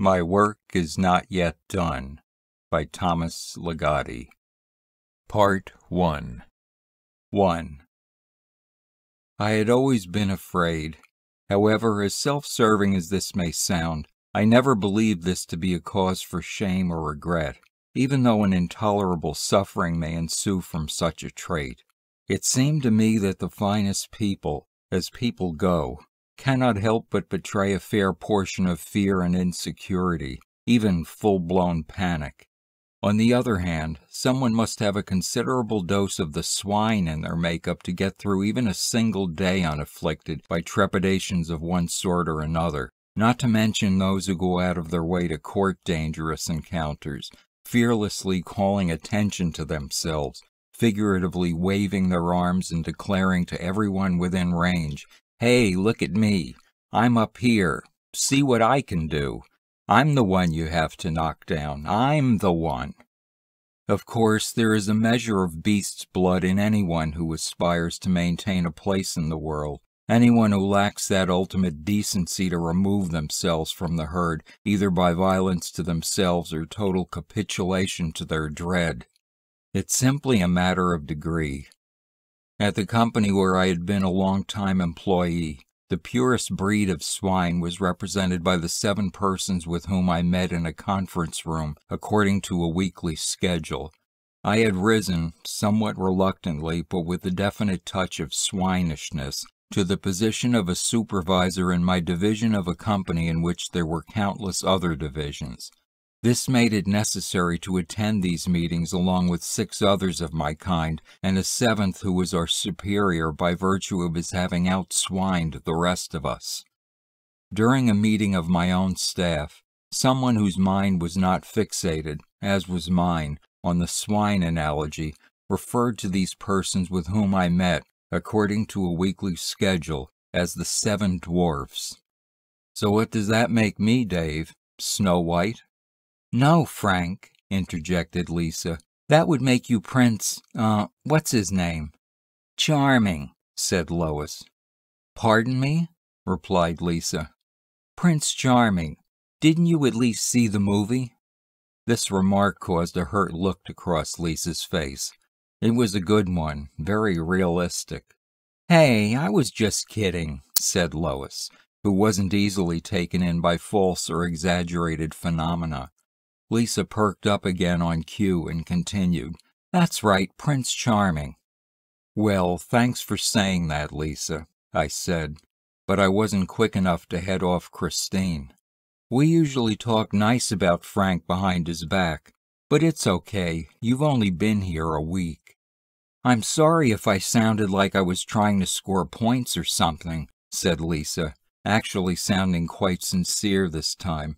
My Work is Not Yet Done by Thomas Ligotti. Part 1 1. I had always been afraid. However, as self serving as this may sound, I never believed this to be a cause for shame or regret, even though an intolerable suffering may ensue from such a trait. It seemed to me that the finest people, as people go, cannot help but betray a fair portion of fear and insecurity, even full blown panic. On the other hand, someone must have a considerable dose of the swine in their makeup to get through even a single day unafflicted by trepidations of one sort or another, not to mention those who go out of their way to court dangerous encounters, fearlessly calling attention to themselves, figuratively waving their arms and declaring to everyone within range Hey, look at me. I'm up here. See what I can do. I'm the one you have to knock down. I'm the one. Of course, there is a measure of beast's blood in anyone who aspires to maintain a place in the world, anyone who lacks that ultimate decency to remove themselves from the herd, either by violence to themselves or total capitulation to their dread. It's simply a matter of degree. At the company where I had been a long time employee, the purest breed of swine was represented by the seven persons with whom I met in a conference room according to a weekly schedule. I had risen, somewhat reluctantly but with a definite touch of swinishness, to the position of a supervisor in my division of a company in which there were countless other divisions. This made it necessary to attend these meetings along with six others of my kind, and a seventh who was our superior by virtue of his having outswined the rest of us. During a meeting of my own staff, someone whose mind was not fixated, as was mine, on the swine analogy, referred to these persons with whom I met, according to a weekly schedule, as the seven dwarfs. So what does that make me, Dave? Snow White? No, Frank, interjected Lisa. That would make you Prince, uh, what's his name? Charming, said Lois. Pardon me? replied Lisa. Prince Charming. Didn't you at least see the movie? This remark caused a hurt look to cross Lisa's face. It was a good one, very realistic. Hey, I was just kidding, said Lois, who wasn't easily taken in by false or exaggerated phenomena. Lisa perked up again on cue and continued, That's right, Prince Charming. Well, thanks for saying that, Lisa, I said, but I wasn't quick enough to head off Christine. We usually talk nice about Frank behind his back, but it's okay, you've only been here a week. I'm sorry if I sounded like I was trying to score points or something, said Lisa, actually sounding quite sincere this time.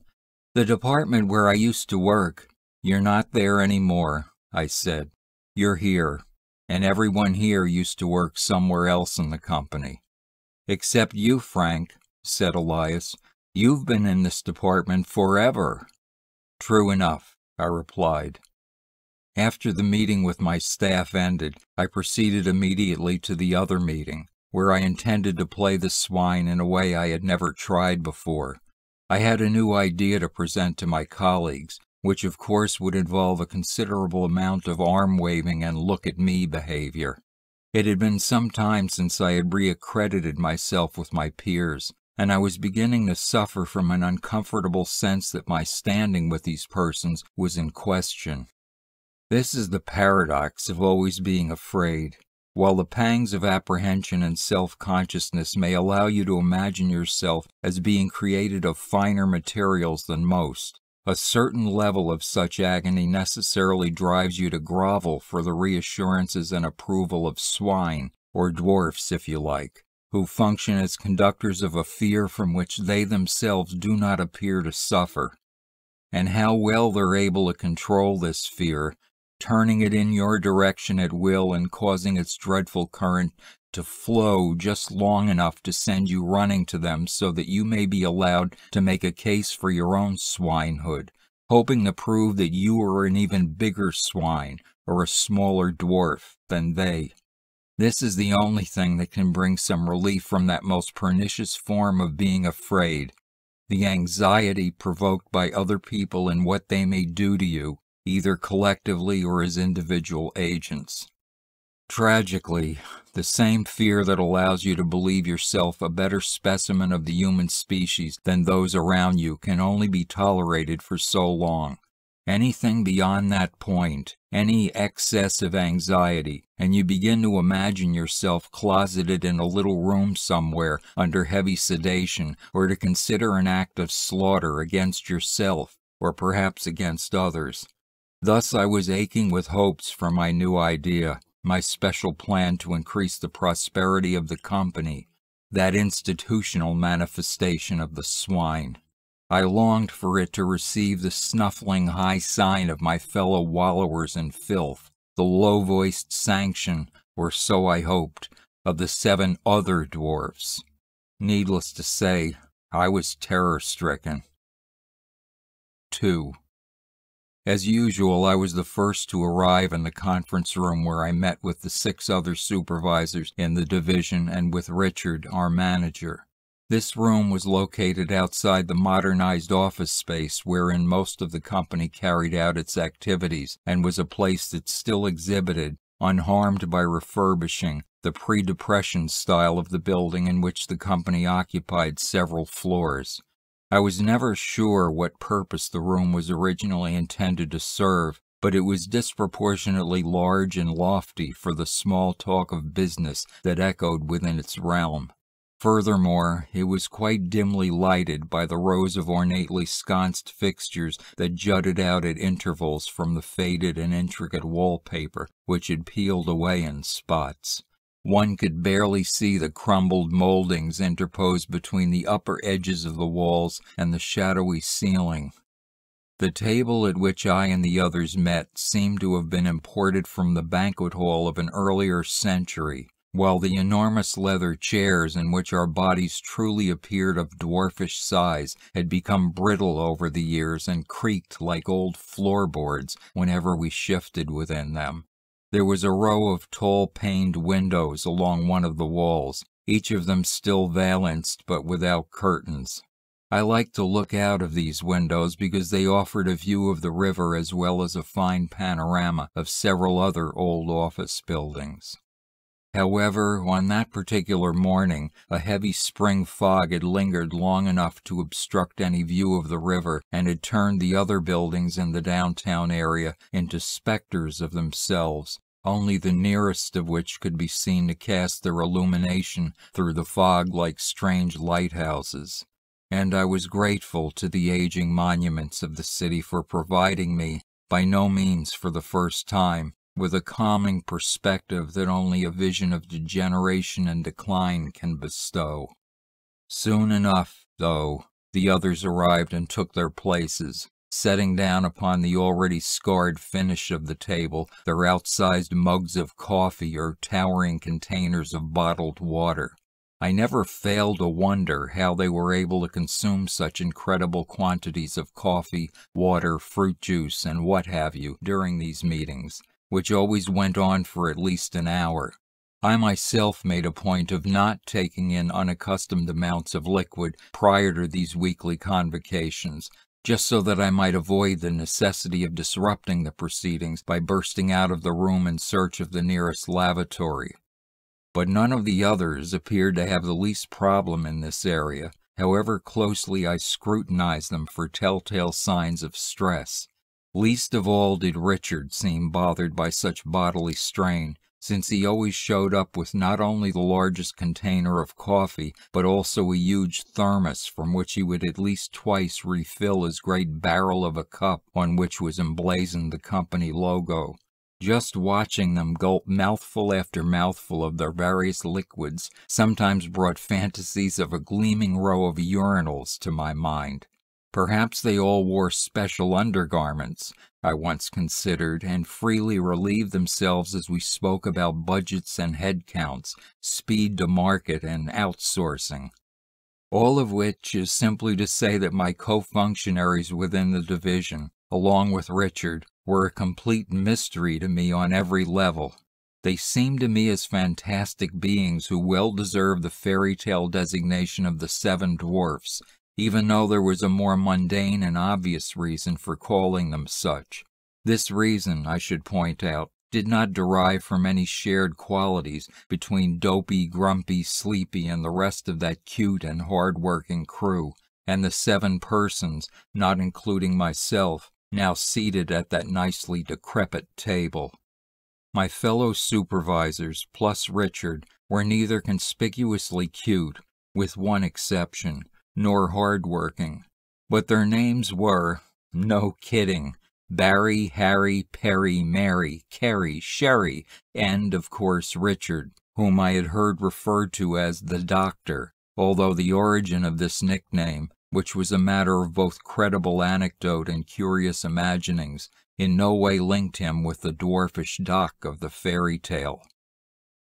The department where I used to work. You're not there anymore, I said. You're here, and everyone here used to work somewhere else in the company. Except you, Frank, said Elias. You've been in this department forever. True enough, I replied. After the meeting with my staff ended, I proceeded immediately to the other meeting, where I intended to play the swine in a way I had never tried before. I had a new idea to present to my colleagues, which of course would involve a considerable amount of arm waving and look at me behavior. It had been some time since I had reaccredited myself with my peers, and I was beginning to suffer from an uncomfortable sense that my standing with these persons was in question. This is the paradox of always being afraid. While the pangs of apprehension and self consciousness may allow you to imagine yourself as being created of finer materials than most, a certain level of such agony necessarily drives you to grovel for the reassurances and approval of swine, or dwarfs if you like, who function as conductors of a fear from which they themselves do not appear to suffer. And how well they're able to control this fear turning it in your direction at will and causing its dreadful current to flow just long enough to send you running to them so that you may be allowed to make a case for your own swinehood, hoping to prove that you are an even bigger swine or a smaller dwarf than they. This is the only thing that can bring some relief from that most pernicious form of being afraid, the anxiety provoked by other people and what they may do to you, either collectively or as individual agents. Tragically, the same fear that allows you to believe yourself a better specimen of the human species than those around you can only be tolerated for so long. Anything beyond that point, any excess of anxiety, and you begin to imagine yourself closeted in a little room somewhere under heavy sedation, or to consider an act of slaughter against yourself, or perhaps against others. Thus I was aching with hopes for my new idea, my special plan to increase the prosperity of the company, that institutional manifestation of the swine. I longed for it to receive the snuffling high sign of my fellow wallowers in filth, the low voiced sanction, or so I hoped, of the seven other dwarfs. Needless to say, I was terror stricken. 2. As usual, I was the first to arrive in the conference room where I met with the six other supervisors in the division and with Richard, our manager. This room was located outside the modernized office space wherein most of the company carried out its activities and was a place that still exhibited, unharmed by refurbishing, the pre Depression style of the building in which the company occupied several floors. I was never sure what purpose the room was originally intended to serve, but it was disproportionately large and lofty for the small talk of business that echoed within its realm. Furthermore, it was quite dimly lighted by the rows of ornately sconced fixtures that jutted out at intervals from the faded and intricate wallpaper, which had peeled away in spots. One could barely see the crumbled moldings interposed between the upper edges of the walls and the shadowy ceiling. The table at which I and the others met seemed to have been imported from the banquet hall of an earlier century, while the enormous leather chairs in which our bodies truly appeared of dwarfish size had become brittle over the years and creaked like old floorboards whenever we shifted within them. There was a row of tall paned windows along one of the walls, each of them still valanced but without curtains. I liked to look out of these windows because they offered a view of the river as well as a fine panorama of several other old office buildings. However, on that particular morning, a heavy spring fog had lingered long enough to obstruct any view of the river and had turned the other buildings in the downtown area into specters of themselves, only the nearest of which could be seen to cast their illumination through the fog like strange lighthouses. And I was grateful to the aging monuments of the city for providing me, by no means for the first time, with a calming perspective that only a vision of degeneration and decline can bestow. Soon enough, though, the others arrived and took their places, setting down upon the already scarred finish of the table their outsized mugs of coffee or towering containers of bottled water. I never failed to wonder how they were able to consume such incredible quantities of coffee, water, fruit juice, and what have you during these meetings, which always went on for at least an hour. I myself made a point of not taking in unaccustomed amounts of liquid prior to these weekly convocations, just so that I might avoid the necessity of disrupting the proceedings by bursting out of the room in search of the nearest lavatory. But none of the others appeared to have the least problem in this area, however closely I scrutinized them for telltale signs of stress. Least of all did Richard seem bothered by such bodily strain, since he always showed up with not only the largest container of coffee, but also a huge thermos from which he would at least twice refill his great barrel of a cup on which was emblazoned the company logo. Just watching them gulp mouthful after mouthful of their various liquids sometimes brought fantasies of a gleaming row of urinals to my mind. Perhaps they all wore special undergarments, I once considered, and freely relieved themselves as we spoke about budgets and headcounts, speed to market, and outsourcing. All of which is simply to say that my co functionaries within the division, along with Richard, were a complete mystery to me on every level. They seemed to me as fantastic beings who well deserve the fairy tale designation of the seven dwarfs, even though there was a more mundane and obvious reason for calling them such. This reason, I should point out, did not derive from any shared qualities between Dopey, Grumpy, Sleepy, and the rest of that cute and hard-working crew, and the seven persons, not including myself, now seated at that nicely decrepit table. My fellow supervisors, plus Richard, were neither conspicuously cute, with one exception, nor hard-working, but their names were, no kidding, Barry, Harry, Perry, Mary, Carrie, Sherry, and, of course, Richard, whom I had heard referred to as the Doctor, although the origin of this nickname, which was a matter of both credible anecdote and curious imaginings, in no way linked him with the dwarfish Doc of the fairy tale.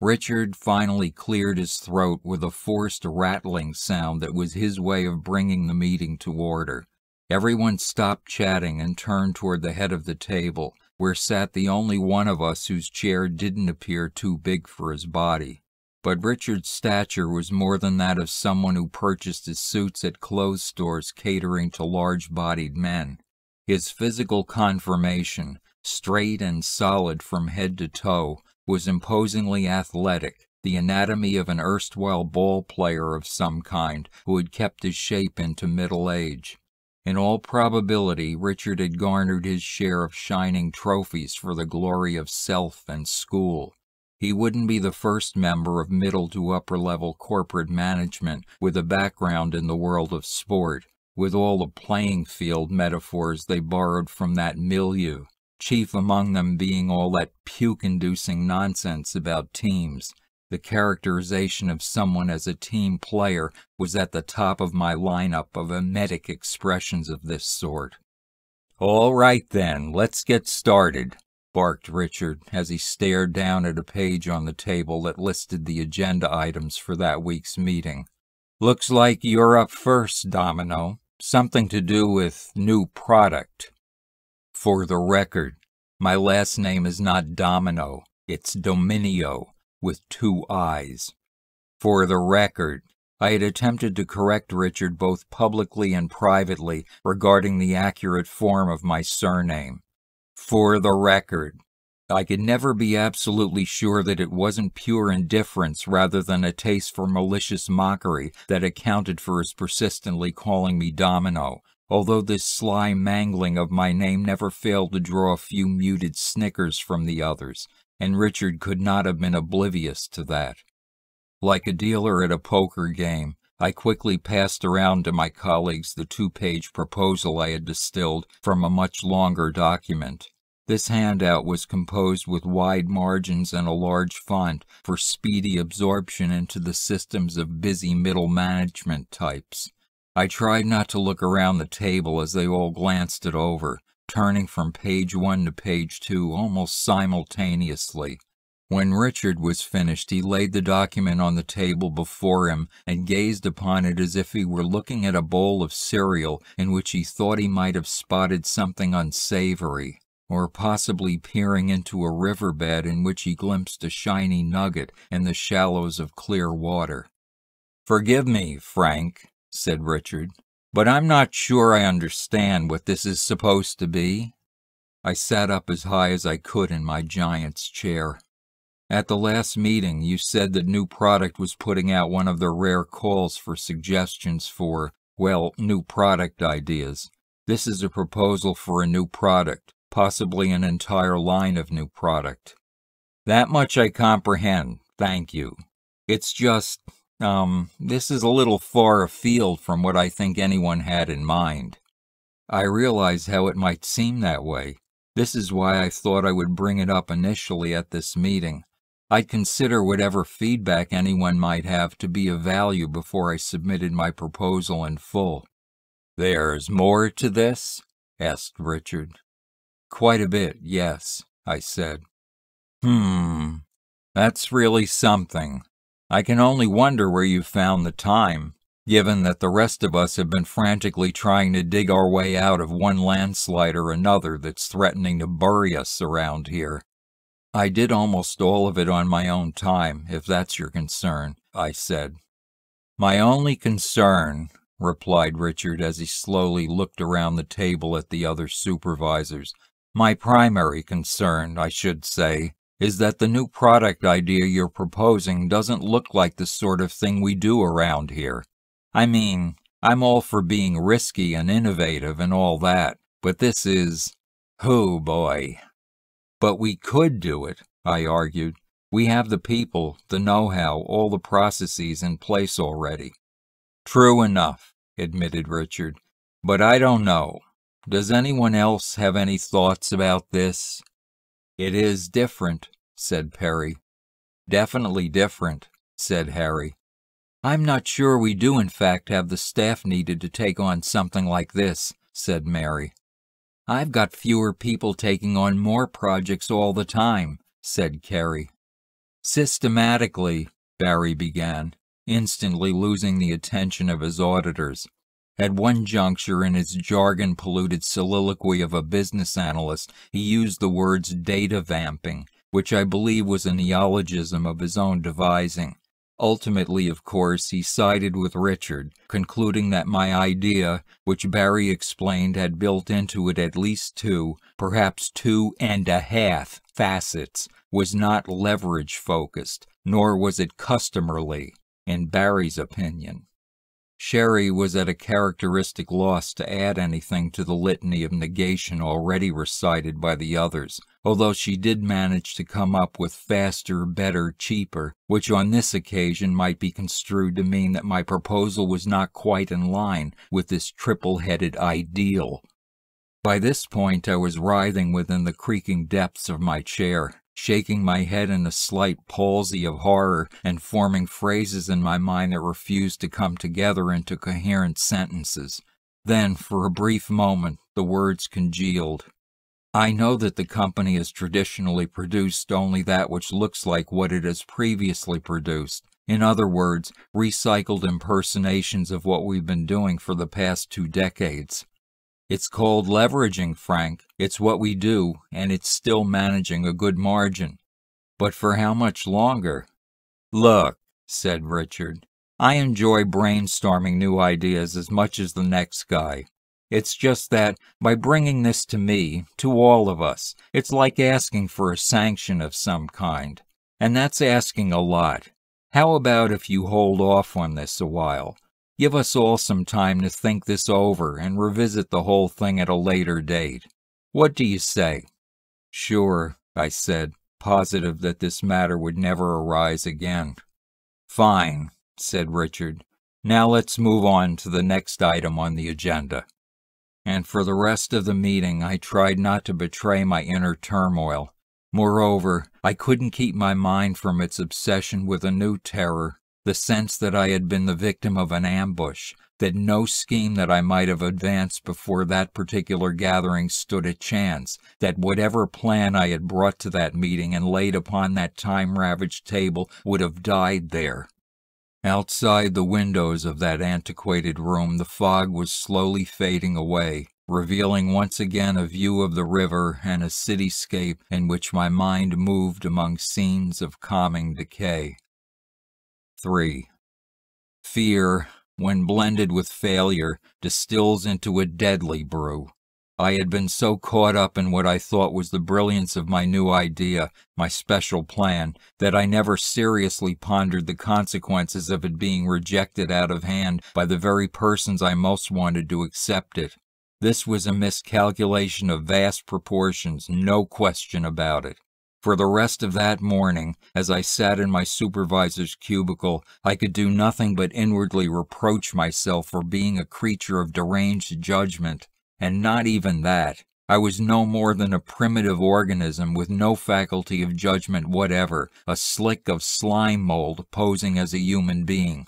Richard finally cleared his throat with a forced rattling sound that was his way of bringing the meeting to order. Everyone stopped chatting and turned toward the head of the table, where sat the only one of us whose chair didn't appear too big for his body. But Richard's stature was more than that of someone who purchased his suits at clothes stores catering to large bodied men. His physical conformation, straight and solid from head to toe, was imposingly athletic, the anatomy of an erstwhile ball player of some kind who had kept his shape into middle age. In all probability, Richard had garnered his share of shining trophies for the glory of self and school. He wouldn't be the first member of middle to upper level corporate management with a background in the world of sport, with all the playing field metaphors they borrowed from that milieu, chief among them being all that puke inducing nonsense about teams, the characterization of someone as a team player was at the top of my lineup of emetic expressions of this sort. All right then, let's get started, barked Richard as he stared down at a page on the table that listed the agenda items for that week's meeting. Looks like you're up first, Domino. Something to do with new product. For the record, my last name is not Domino, it's Dominio with two I's. For the record, I had attempted to correct Richard both publicly and privately regarding the accurate form of my surname. For the record, I could never be absolutely sure that it wasn't pure indifference rather than a taste for malicious mockery that accounted for his persistently calling me Domino, although this sly mangling of my name never failed to draw a few muted snickers from the others, and Richard could not have been oblivious to that. Like a dealer at a poker game, I quickly passed around to my colleagues the two page proposal I had distilled from a much longer document. This handout was composed with wide margins and a large font for speedy absorption into the systems of busy middle management types. I tried not to look around the table as they all glanced it over, turning from page one to page two almost simultaneously. When Richard was finished, he laid the document on the table before him and gazed upon it as if he were looking at a bowl of cereal in which he thought he might have spotted something unsavory, or possibly peering into a riverbed in which he glimpsed a shiny nugget in the shallows of clear water. Forgive me, Frank, said Richard, but I'm not sure I understand what this is supposed to be. I sat up as high as I could in my giant's chair. At the last meeting, you said that New Product was putting out one of their rare calls for suggestions for, well, new product ideas. This is a proposal for a new product, possibly an entire line of new product. That much I comprehend, thank you. It's just, um, this is a little far afield from what I think anyone had in mind. I realize how it might seem that way. This is why I thought I would bring it up initially at this meeting. I'd consider whatever feedback anyone might have to be of value before I submitted my proposal in full. There's more to this? asked Richard. Quite a bit, yes, I said. Hmm, that's really something. I can only wonder where you found the time, given that the rest of us have been frantically trying to dig our way out of one landslide or another that's threatening to bury us around here. I did almost all of it on my own time, if that's your concern, I said. My only concern, replied Richard as he slowly looked around the table at the other supervisors. My primary concern, I should say, is that the new product idea you're proposing doesn't look like the sort of thing we do around here. I mean, I'm all for being risky and innovative and all that, but this is. Oh boy. But we could do it, I argued. We have the people, the know how, all the processes in place already. True enough, admitted Richard. But I don't know. Does anyone else have any thoughts about this? It is different, said Perry. Definitely different, said Harry. I'm not sure we do, in fact, have the staff needed to take on something like this, said Mary. I've got fewer people taking on more projects all the time, said Carrie. Systematically, Barry began, instantly losing the attention of his auditors. At one juncture in his jargon polluted soliloquy of a business analyst, he used the words data vamping, which I believe was a neologism of his own devising. Ultimately, of course, he sided with Richard, concluding that my idea, which Barry explained had built into it at least two, perhaps two and a half facets, was not leverage focused, nor was it customerly, in Barry's opinion. Sherry was at a characteristic loss to add anything to the litany of negation already recited by the others, although she did manage to come up with faster, better, cheaper, which on this occasion might be construed to mean that my proposal was not quite in line with this triple-headed ideal. By this point I was writhing within the creaking depths of my chair, shaking my head in a slight palsy of horror and forming phrases in my mind that refused to come together into coherent sentences. Then, for a brief moment, the words congealed. I know that the company has traditionally produced only that which looks like what it has previously produced. In other words, recycled impersonations of what we've been doing for the past two decades. It's called leveraging, Frank. It's what we do, and it's still managing a good margin. But for how much longer? Look, said Richard, I enjoy brainstorming new ideas as much as the next guy. It's just that by bringing this to me, to all of us, it's like asking for a sanction of some kind. And that's asking a lot. How about if you hold off on this a while? Give us all some time to think this over and revisit the whole thing at a later date. What do you say? Sure, I said, positive that this matter would never arise again. Fine, said Richard. Now let's move on to the next item on the agenda. And for the rest of the meeting, I tried not to betray my inner turmoil. Moreover, I couldn't keep my mind from its obsession with a new terror the sense that I had been the victim of an ambush, that no scheme that I might have advanced before that particular gathering stood a chance, that whatever plan I had brought to that meeting and laid upon that time ravaged table would have died there. Outside the windows of that antiquated room, the fog was slowly fading away, revealing once again a view of the river and a cityscape in which my mind moved among scenes of calming decay. 3. Fear, when blended with failure, distills into a deadly brew. I had been so caught up in what I thought was the brilliance of my new idea, my special plan, that I never seriously pondered the consequences of it being rejected out of hand by the very persons I most wanted to accept it. This was a miscalculation of vast proportions, no question about it. For the rest of that morning, as I sat in my supervisor's cubicle, I could do nothing but inwardly reproach myself for being a creature of deranged judgment. And not even that. I was no more than a primitive organism with no faculty of judgment whatever, a slick of slime mold posing as a human being.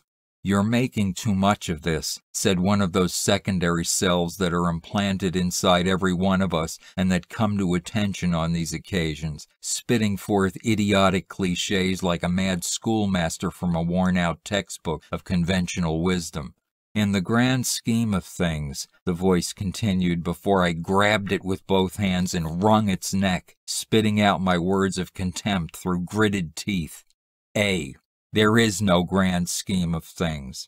You're making too much of this, said one of those secondary selves that are implanted inside every one of us and that come to attention on these occasions, spitting forth idiotic cliches like a mad schoolmaster from a worn out textbook of conventional wisdom. In the grand scheme of things, the voice continued before I grabbed it with both hands and wrung its neck, spitting out my words of contempt through gritted teeth. A. There is no grand scheme of things.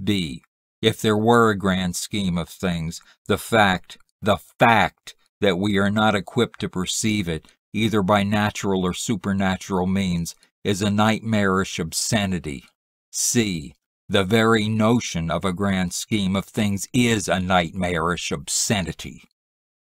B. If there were a grand scheme of things, the fact, the fact that we are not equipped to perceive it, either by natural or supernatural means, is a nightmarish obscenity. C. The very notion of a grand scheme of things is a nightmarish obscenity.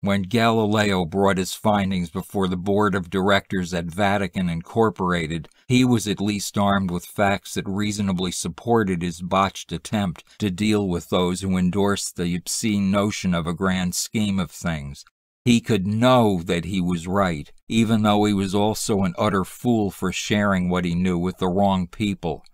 When Galileo brought his findings before the board of directors at Vatican Incorporated, he was at least armed with facts that reasonably supported his botched attempt to deal with those who endorsed the obscene notion of a grand scheme of things. He could know that he was right, even though he was also an utter fool for sharing what he knew with the wrong people.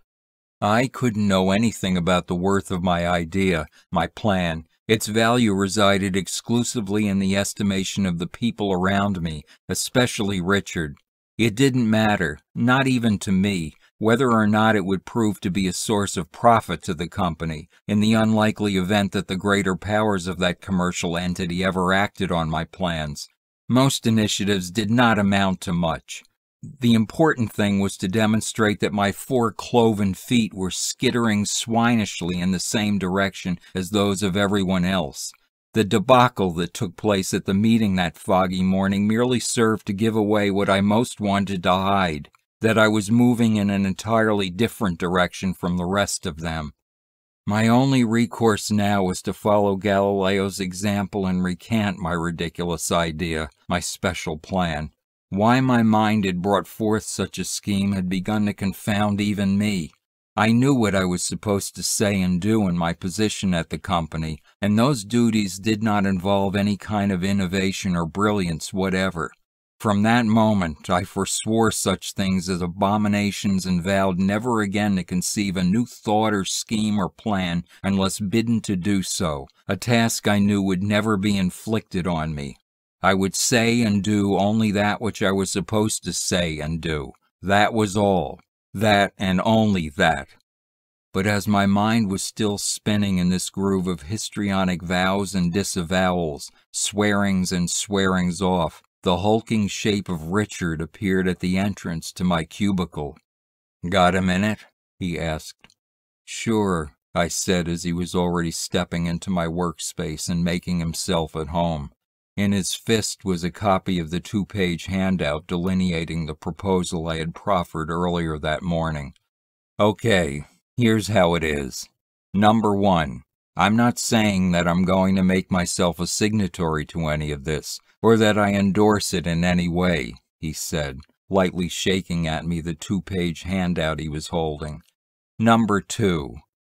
I couldn't know anything about the worth of my idea, my plan, its value resided exclusively in the estimation of the people around me, especially Richard. It didn't matter, not even to me, whether or not it would prove to be a source of profit to the company, in the unlikely event that the greater powers of that commercial entity ever acted on my plans. Most initiatives did not amount to much. The important thing was to demonstrate that my four cloven feet were skittering swinishly in the same direction as those of everyone else. The debacle that took place at the meeting that foggy morning merely served to give away what I most wanted to hide that I was moving in an entirely different direction from the rest of them. My only recourse now was to follow Galileo's example and recant my ridiculous idea, my special plan. Why my mind had brought forth such a scheme had begun to confound even me. I knew what I was supposed to say and do in my position at the company, and those duties did not involve any kind of innovation or brilliance whatever. From that moment, I forswore such things as abominations and vowed never again to conceive a new thought or scheme or plan unless bidden to do so, a task I knew would never be inflicted on me. I would say and do only that which I was supposed to say and do. That was all. That and only that. But as my mind was still spinning in this groove of histrionic vows and disavowals, swearings and swearings off, the hulking shape of Richard appeared at the entrance to my cubicle. Got a minute? he asked. Sure, I said as he was already stepping into my workspace and making himself at home. In his fist was a copy of the two page handout delineating the proposal I had proffered earlier that morning. Okay, here's how it is. Number one, I'm not saying that I'm going to make myself a signatory to any of this, or that I endorse it in any way, he said, lightly shaking at me the two page handout he was holding. Number two,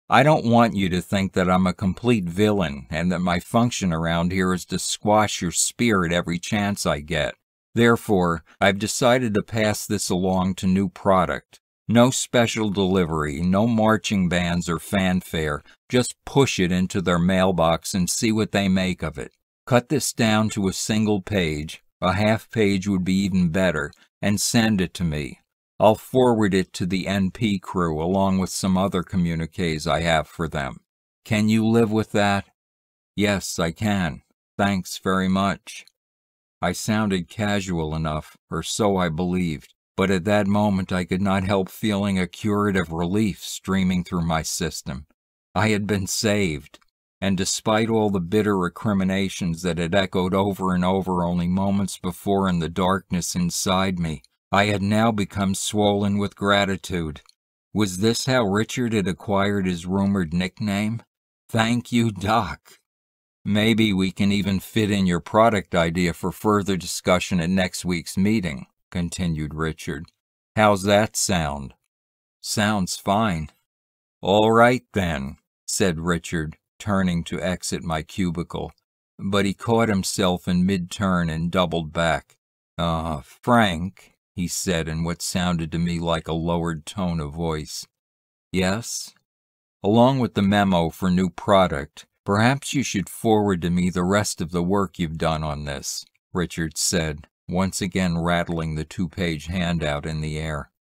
I don't want you to think that I'm a complete villain and that my function around here is to squash your spirit every chance I get. Therefore, I've decided to pass this along to new product. No special delivery, no marching bands or fanfare, just push it into their mailbox and see what they make of it. Cut this down to a single page, a half page would be even better, and send it to me. I'll forward it to the NP crew along with some other communiques I have for them. Can you live with that? Yes, I can. Thanks very much. I sounded casual enough, or so I believed, but at that moment I could not help feeling a curative relief streaming through my system. I had been saved, and despite all the bitter recriminations that had echoed over and over only moments before in the darkness inside me, I had now become swollen with gratitude. Was this how Richard had acquired his rumored nickname? Thank you, Doc. Maybe we can even fit in your product idea for further discussion at next week's meeting, continued Richard. How's that sound? Sounds fine. All right, then, said Richard, turning to exit my cubicle, but he caught himself in mid turn and doubled back. Ah, uh, Frank, he said in what sounded to me like a lowered tone of voice. Yes? Along with the memo for new product, perhaps you should forward to me the rest of the work you've done on this, Richard said, once again rattling the two page handout in the air.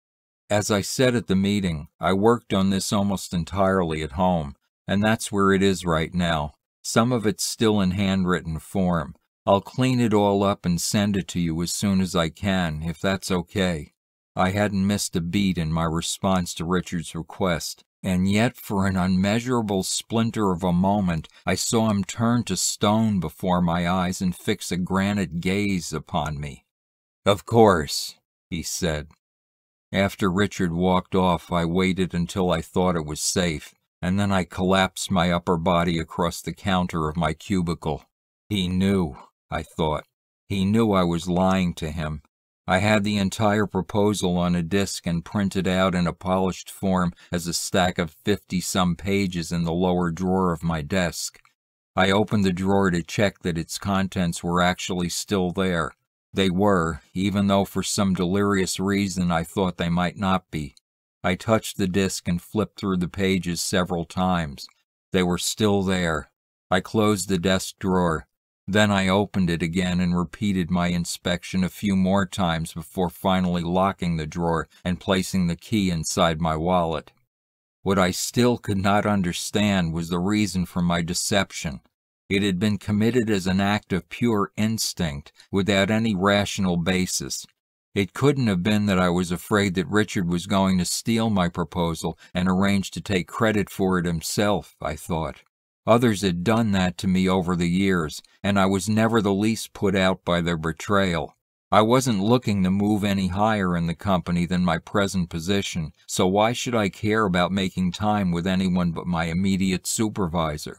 As I said at the meeting, I worked on this almost entirely at home, and that's where it is right now. Some of it's still in handwritten form, I'll clean it all up and send it to you as soon as I can, if that's okay. I hadn't missed a beat in my response to Richard's request, and yet for an unmeasurable splinter of a moment I saw him turn to stone before my eyes and fix a granite gaze upon me. Of course, he said. After Richard walked off, I waited until I thought it was safe, and then I collapsed my upper body across the counter of my cubicle. He knew, I thought. He knew I was lying to him. I had the entire proposal on a disk and printed out in a polished form as a stack of fifty some pages in the lower drawer of my desk. I opened the drawer to check that its contents were actually still there. They were, even though for some delirious reason I thought they might not be. I touched the disk and flipped through the pages several times. They were still there. I closed the desk drawer. Then I opened it again and repeated my inspection a few more times before finally locking the drawer and placing the key inside my wallet. What I still could not understand was the reason for my deception. It had been committed as an act of pure instinct, without any rational basis. It couldn't have been that I was afraid that Richard was going to steal my proposal and arrange to take credit for it himself, I thought. Others had done that to me over the years, and I was never the least put out by their betrayal. I wasn't looking to move any higher in the company than my present position, so why should I care about making time with anyone but my immediate supervisor?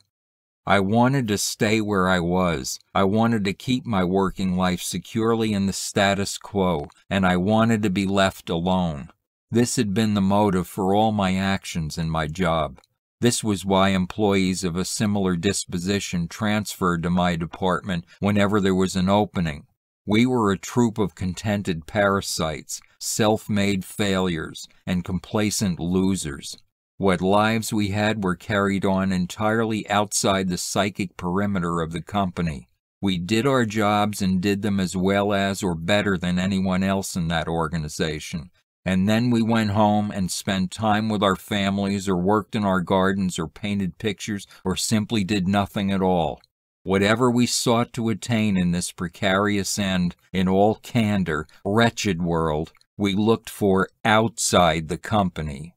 I wanted to stay where I was. I wanted to keep my working life securely in the status quo, and I wanted to be left alone. This had been the motive for all my actions in my job. This was why employees of a similar disposition transferred to my department whenever there was an opening. We were a troop of contented parasites, self made failures, and complacent losers. What lives we had were carried on entirely outside the psychic perimeter of the company. We did our jobs and did them as well as or better than anyone else in that organization. And then we went home and spent time with our families or worked in our gardens or painted pictures or simply did nothing at all. Whatever we sought to attain in this precarious and, in all candor, wretched world, we looked for outside the company.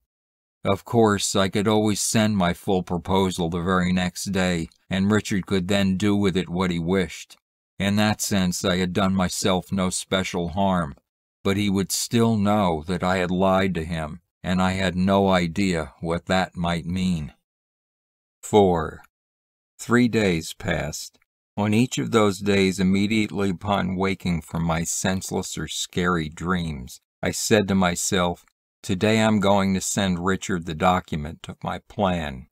Of course, I could always send my full proposal the very next day, and Richard could then do with it what he wished. In that sense, I had done myself no special harm, but he would still know that I had lied to him, and I had no idea what that might mean. 4. Three days passed. On each of those days, immediately upon waking from my senseless or scary dreams, I said to myself, Today I'm going to send Richard the document of my plan.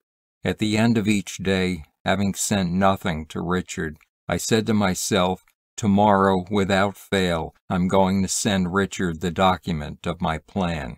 At the end of each day, having sent nothing to Richard, I said to myself, Tomorrow, without fail, I'm going to send Richard the document of my plan.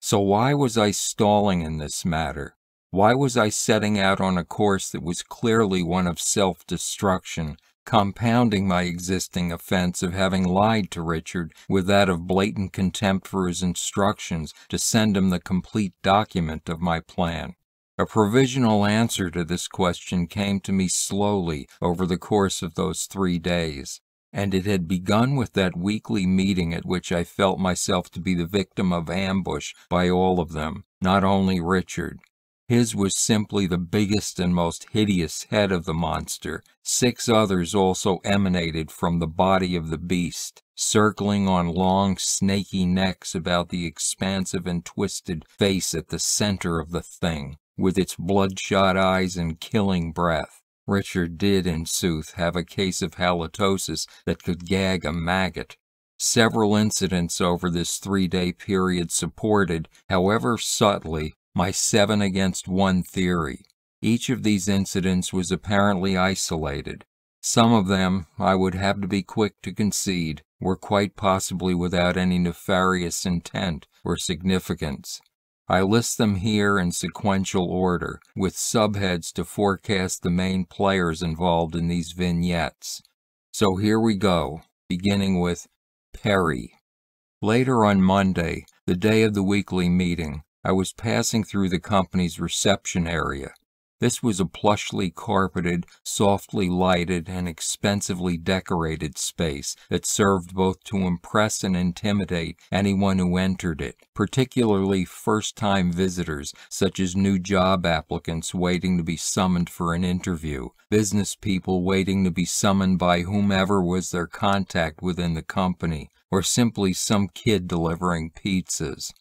So why was I stalling in this matter? Why was I setting out on a course that was clearly one of self destruction compounding my existing offense of having lied to Richard with that of blatant contempt for his instructions to send him the complete document of my plan. A provisional answer to this question came to me slowly over the course of those three days, and it had begun with that weekly meeting at which I felt myself to be the victim of ambush by all of them, not only Richard, his was simply the biggest and most hideous head of the monster. Six others also emanated from the body of the beast, circling on long, snaky necks about the expansive and twisted face at the center of the thing, with its bloodshot eyes and killing breath. Richard did, in sooth, have a case of halitosis that could gag a maggot. Several incidents over this three day period supported, however subtly, my seven against one theory. Each of these incidents was apparently isolated. Some of them, I would have to be quick to concede, were quite possibly without any nefarious intent or significance. I list them here in sequential order, with subheads to forecast the main players involved in these vignettes. So here we go, beginning with Perry. Later on Monday, the day of the weekly meeting, I was passing through the company's reception area. This was a plushly carpeted, softly lighted, and expensively decorated space that served both to impress and intimidate anyone who entered it, particularly first time visitors, such as new job applicants waiting to be summoned for an interview, business people waiting to be summoned by whomever was their contact within the company, or simply some kid delivering pizzas.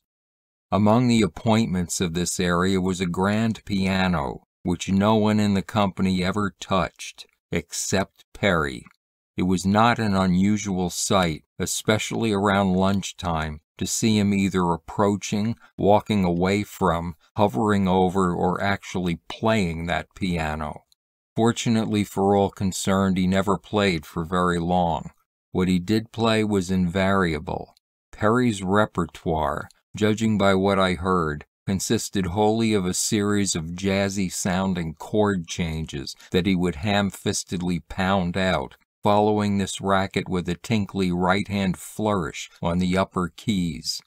Among the appointments of this area was a grand piano, which no one in the company ever touched, except Perry. It was not an unusual sight, especially around lunchtime, to see him either approaching, walking away from, hovering over, or actually playing that piano. Fortunately for all concerned, he never played for very long. What he did play was invariable. Perry's repertoire, judging by what I heard, consisted wholly of a series of jazzy sounding chord changes that he would ham fistedly pound out, following this racket with a tinkly right hand flourish on the upper keys.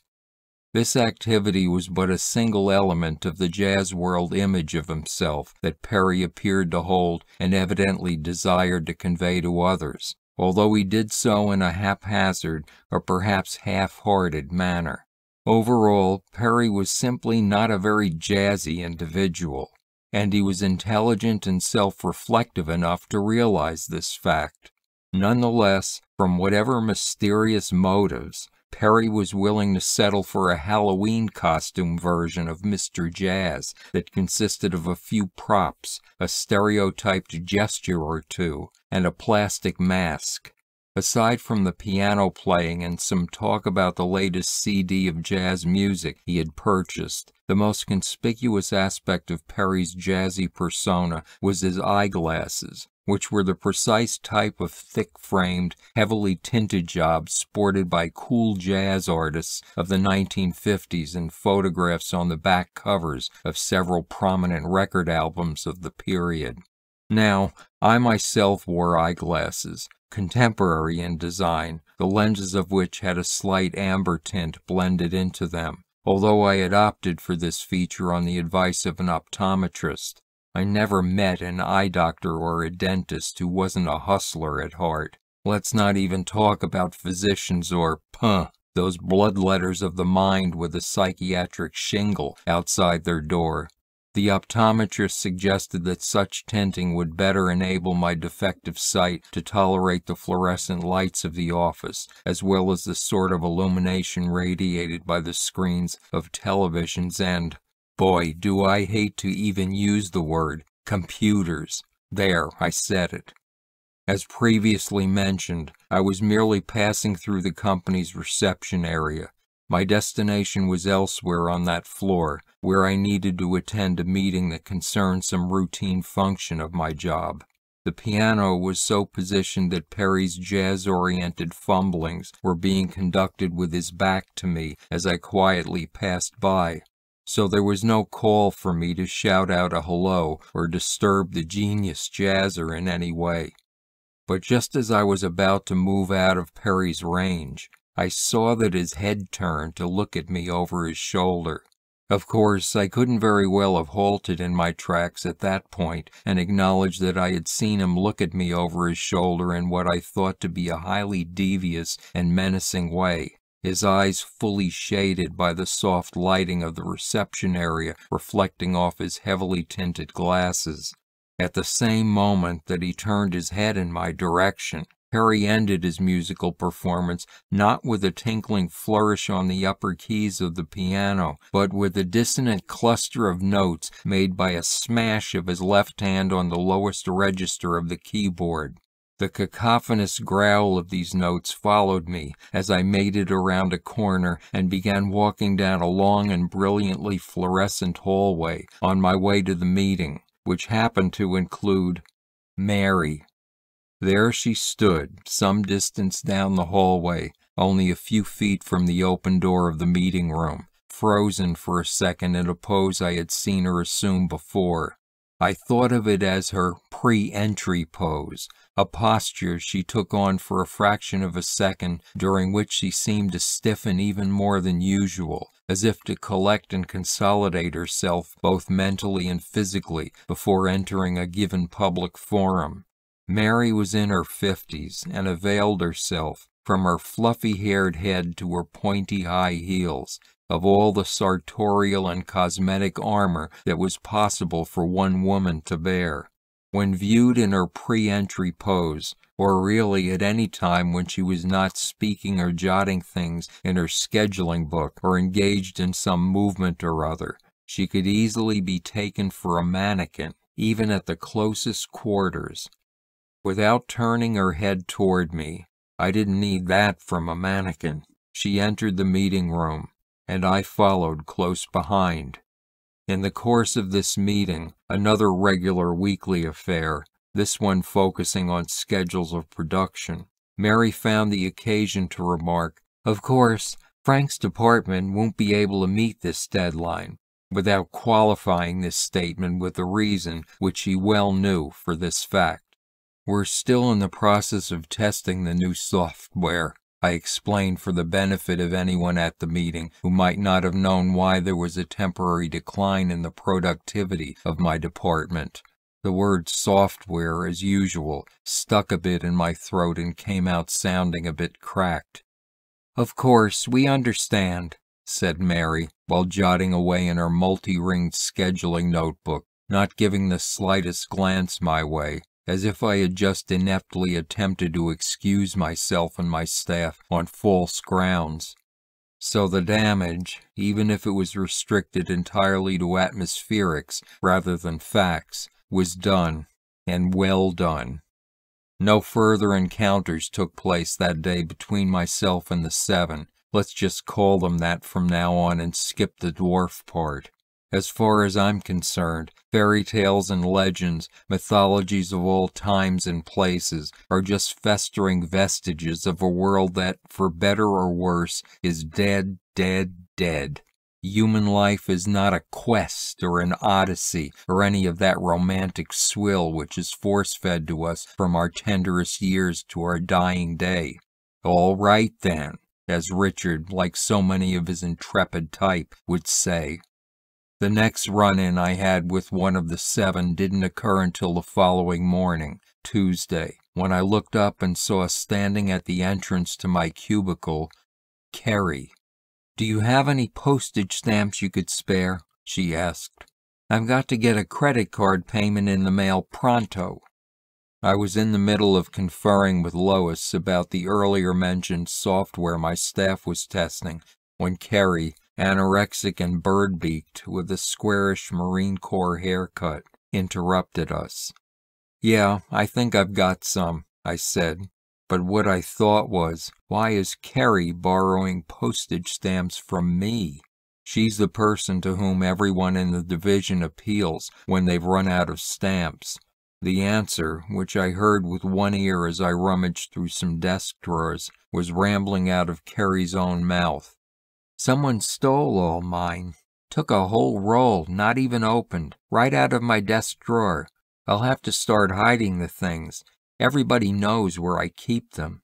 This activity was but a single element of the jazz world image of himself that Perry appeared to hold and evidently desired to convey to others, although he did so in a haphazard or perhaps half hearted manner. Overall, Perry was simply not a very jazzy individual, and he was intelligent and self reflective enough to realize this fact. Nonetheless, from whatever mysterious motives, Perry was willing to settle for a Halloween costume version of Mr. Jazz that consisted of a few props, a stereotyped gesture or two, and a plastic mask. Aside from the piano playing and some talk about the latest CD of jazz music he had purchased, the most conspicuous aspect of Perry's jazzy persona was his eyeglasses, which were the precise type of thick framed, heavily tinted jobs sported by cool jazz artists of the 1950s in photographs on the back covers of several prominent record albums of the period. Now, I myself wore eyeglasses, contemporary in design, the lenses of which had a slight amber tint blended into them. Although I had opted for this feature on the advice of an optometrist, I never met an eye doctor or a dentist who wasn't a hustler at heart. Let's not even talk about physicians or, puh, those bloodletters of the mind with a psychiatric shingle outside their door. The optometrist suggested that such tinting would better enable my defective sight to tolerate the fluorescent lights of the office, as well as the sort of illumination radiated by the screens of televisions and, boy, do I hate to even use the word, computers. There, I said it. As previously mentioned, I was merely passing through the company's reception area, my destination was elsewhere on that floor, where I needed to attend a meeting that concerned some routine function of my job. The piano was so positioned that Perry's jazz oriented fumblings were being conducted with his back to me as I quietly passed by, so there was no call for me to shout out a hello or disturb the genius jazzer in any way. But just as I was about to move out of Perry's range, I saw that his head turned to look at me over his shoulder. Of course, I couldn't very well have halted in my tracks at that point and acknowledged that I had seen him look at me over his shoulder in what I thought to be a highly devious and menacing way, his eyes fully shaded by the soft lighting of the reception area reflecting off his heavily tinted glasses. At the same moment that he turned his head in my direction, Perry ended his musical performance not with a tinkling flourish on the upper keys of the piano, but with a dissonant cluster of notes made by a smash of his left hand on the lowest register of the keyboard. The cacophonous growl of these notes followed me as I made it around a corner and began walking down a long and brilliantly fluorescent hallway on my way to the meeting, which happened to include Mary. There she stood, some distance down the hallway, only a few feet from the open door of the meeting room, frozen for a second in a pose I had seen her assume before. I thought of it as her pre entry pose, a posture she took on for a fraction of a second during which she seemed to stiffen even more than usual, as if to collect and consolidate herself both mentally and physically before entering a given public forum. Mary was in her fifties and availed herself, from her fluffy haired head to her pointy high heels, of all the sartorial and cosmetic armor that was possible for one woman to bear. When viewed in her pre entry pose, or really at any time when she was not speaking or jotting things in her scheduling book or engaged in some movement or other, she could easily be taken for a mannequin, even at the closest quarters. Without turning her head toward me, I didn't need that from a mannequin. She entered the meeting room, and I followed close behind. In the course of this meeting, another regular weekly affair, this one focusing on schedules of production, Mary found the occasion to remark, Of course, Frank's department won't be able to meet this deadline, without qualifying this statement with the reason which he well knew for this fact. We're still in the process of testing the new software, I explained for the benefit of anyone at the meeting who might not have known why there was a temporary decline in the productivity of my department. The word software, as usual, stuck a bit in my throat and came out sounding a bit cracked. Of course, we understand, said Mary, while jotting away in her multi ringed scheduling notebook, not giving the slightest glance my way as if I had just ineptly attempted to excuse myself and my staff on false grounds. So the damage, even if it was restricted entirely to atmospherics rather than facts, was done, and well done. No further encounters took place that day between myself and the seven. Let's just call them that from now on and skip the dwarf part. As far as I'm concerned, fairy tales and legends, mythologies of all times and places, are just festering vestiges of a world that, for better or worse, is dead, dead, dead. Human life is not a quest or an odyssey or any of that romantic swill which is force fed to us from our tenderest years to our dying day. All right then, as Richard, like so many of his intrepid type, would say. The next run in I had with one of the seven didn't occur until the following morning, Tuesday, when I looked up and saw standing at the entrance to my cubicle, Carrie. Do you have any postage stamps you could spare? she asked. I've got to get a credit card payment in the mail pronto. I was in the middle of conferring with Lois about the earlier mentioned software my staff was testing when Carrie, anorexic and bird-beaked with a squarish Marine Corps haircut, interrupted us. Yeah, I think I've got some, I said, but what I thought was, why is Carrie borrowing postage stamps from me? She's the person to whom everyone in the division appeals when they've run out of stamps. The answer, which I heard with one ear as I rummaged through some desk drawers, was rambling out of Carrie's own mouth. Someone stole all mine. Took a whole roll, not even opened, right out of my desk drawer. I'll have to start hiding the things. Everybody knows where I keep them.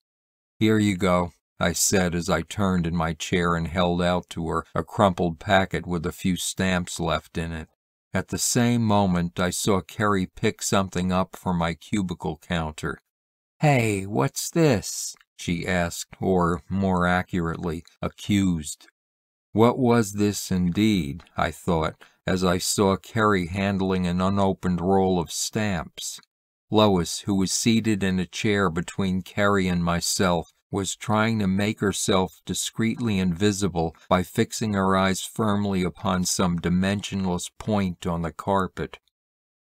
Here you go, I said as I turned in my chair and held out to her a crumpled packet with a few stamps left in it. At the same moment, I saw Carrie pick something up from my cubicle counter. Hey, what's this? she asked, or, more accurately, accused. What was this indeed, I thought, as I saw Carrie handling an unopened roll of stamps. Lois, who was seated in a chair between Carrie and myself, was trying to make herself discreetly invisible by fixing her eyes firmly upon some dimensionless point on the carpet.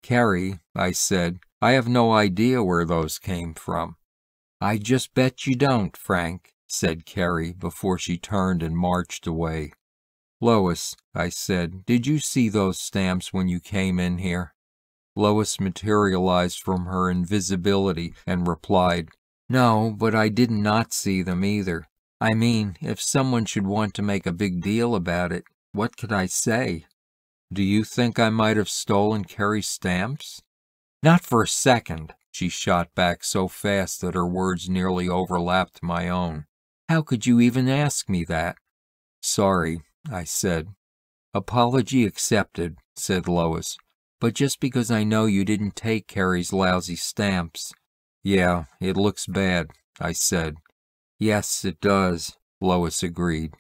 Carrie, I said, I have no idea where those came from. I just bet you don't, Frank, said Carrie before she turned and marched away. Lois, I said, did you see those stamps when you came in here? Lois materialized from her invisibility and replied, No, but I did not see them either. I mean, if someone should want to make a big deal about it, what could I say? Do you think I might have stolen Carrie's stamps? Not for a second, she shot back so fast that her words nearly overlapped my own. How could you even ask me that? Sorry, I said. Apology accepted, said Lois. But just because I know you didn't take Carrie's lousy stamps. Yeah, it looks bad, I said. Yes, it does, Lois agreed.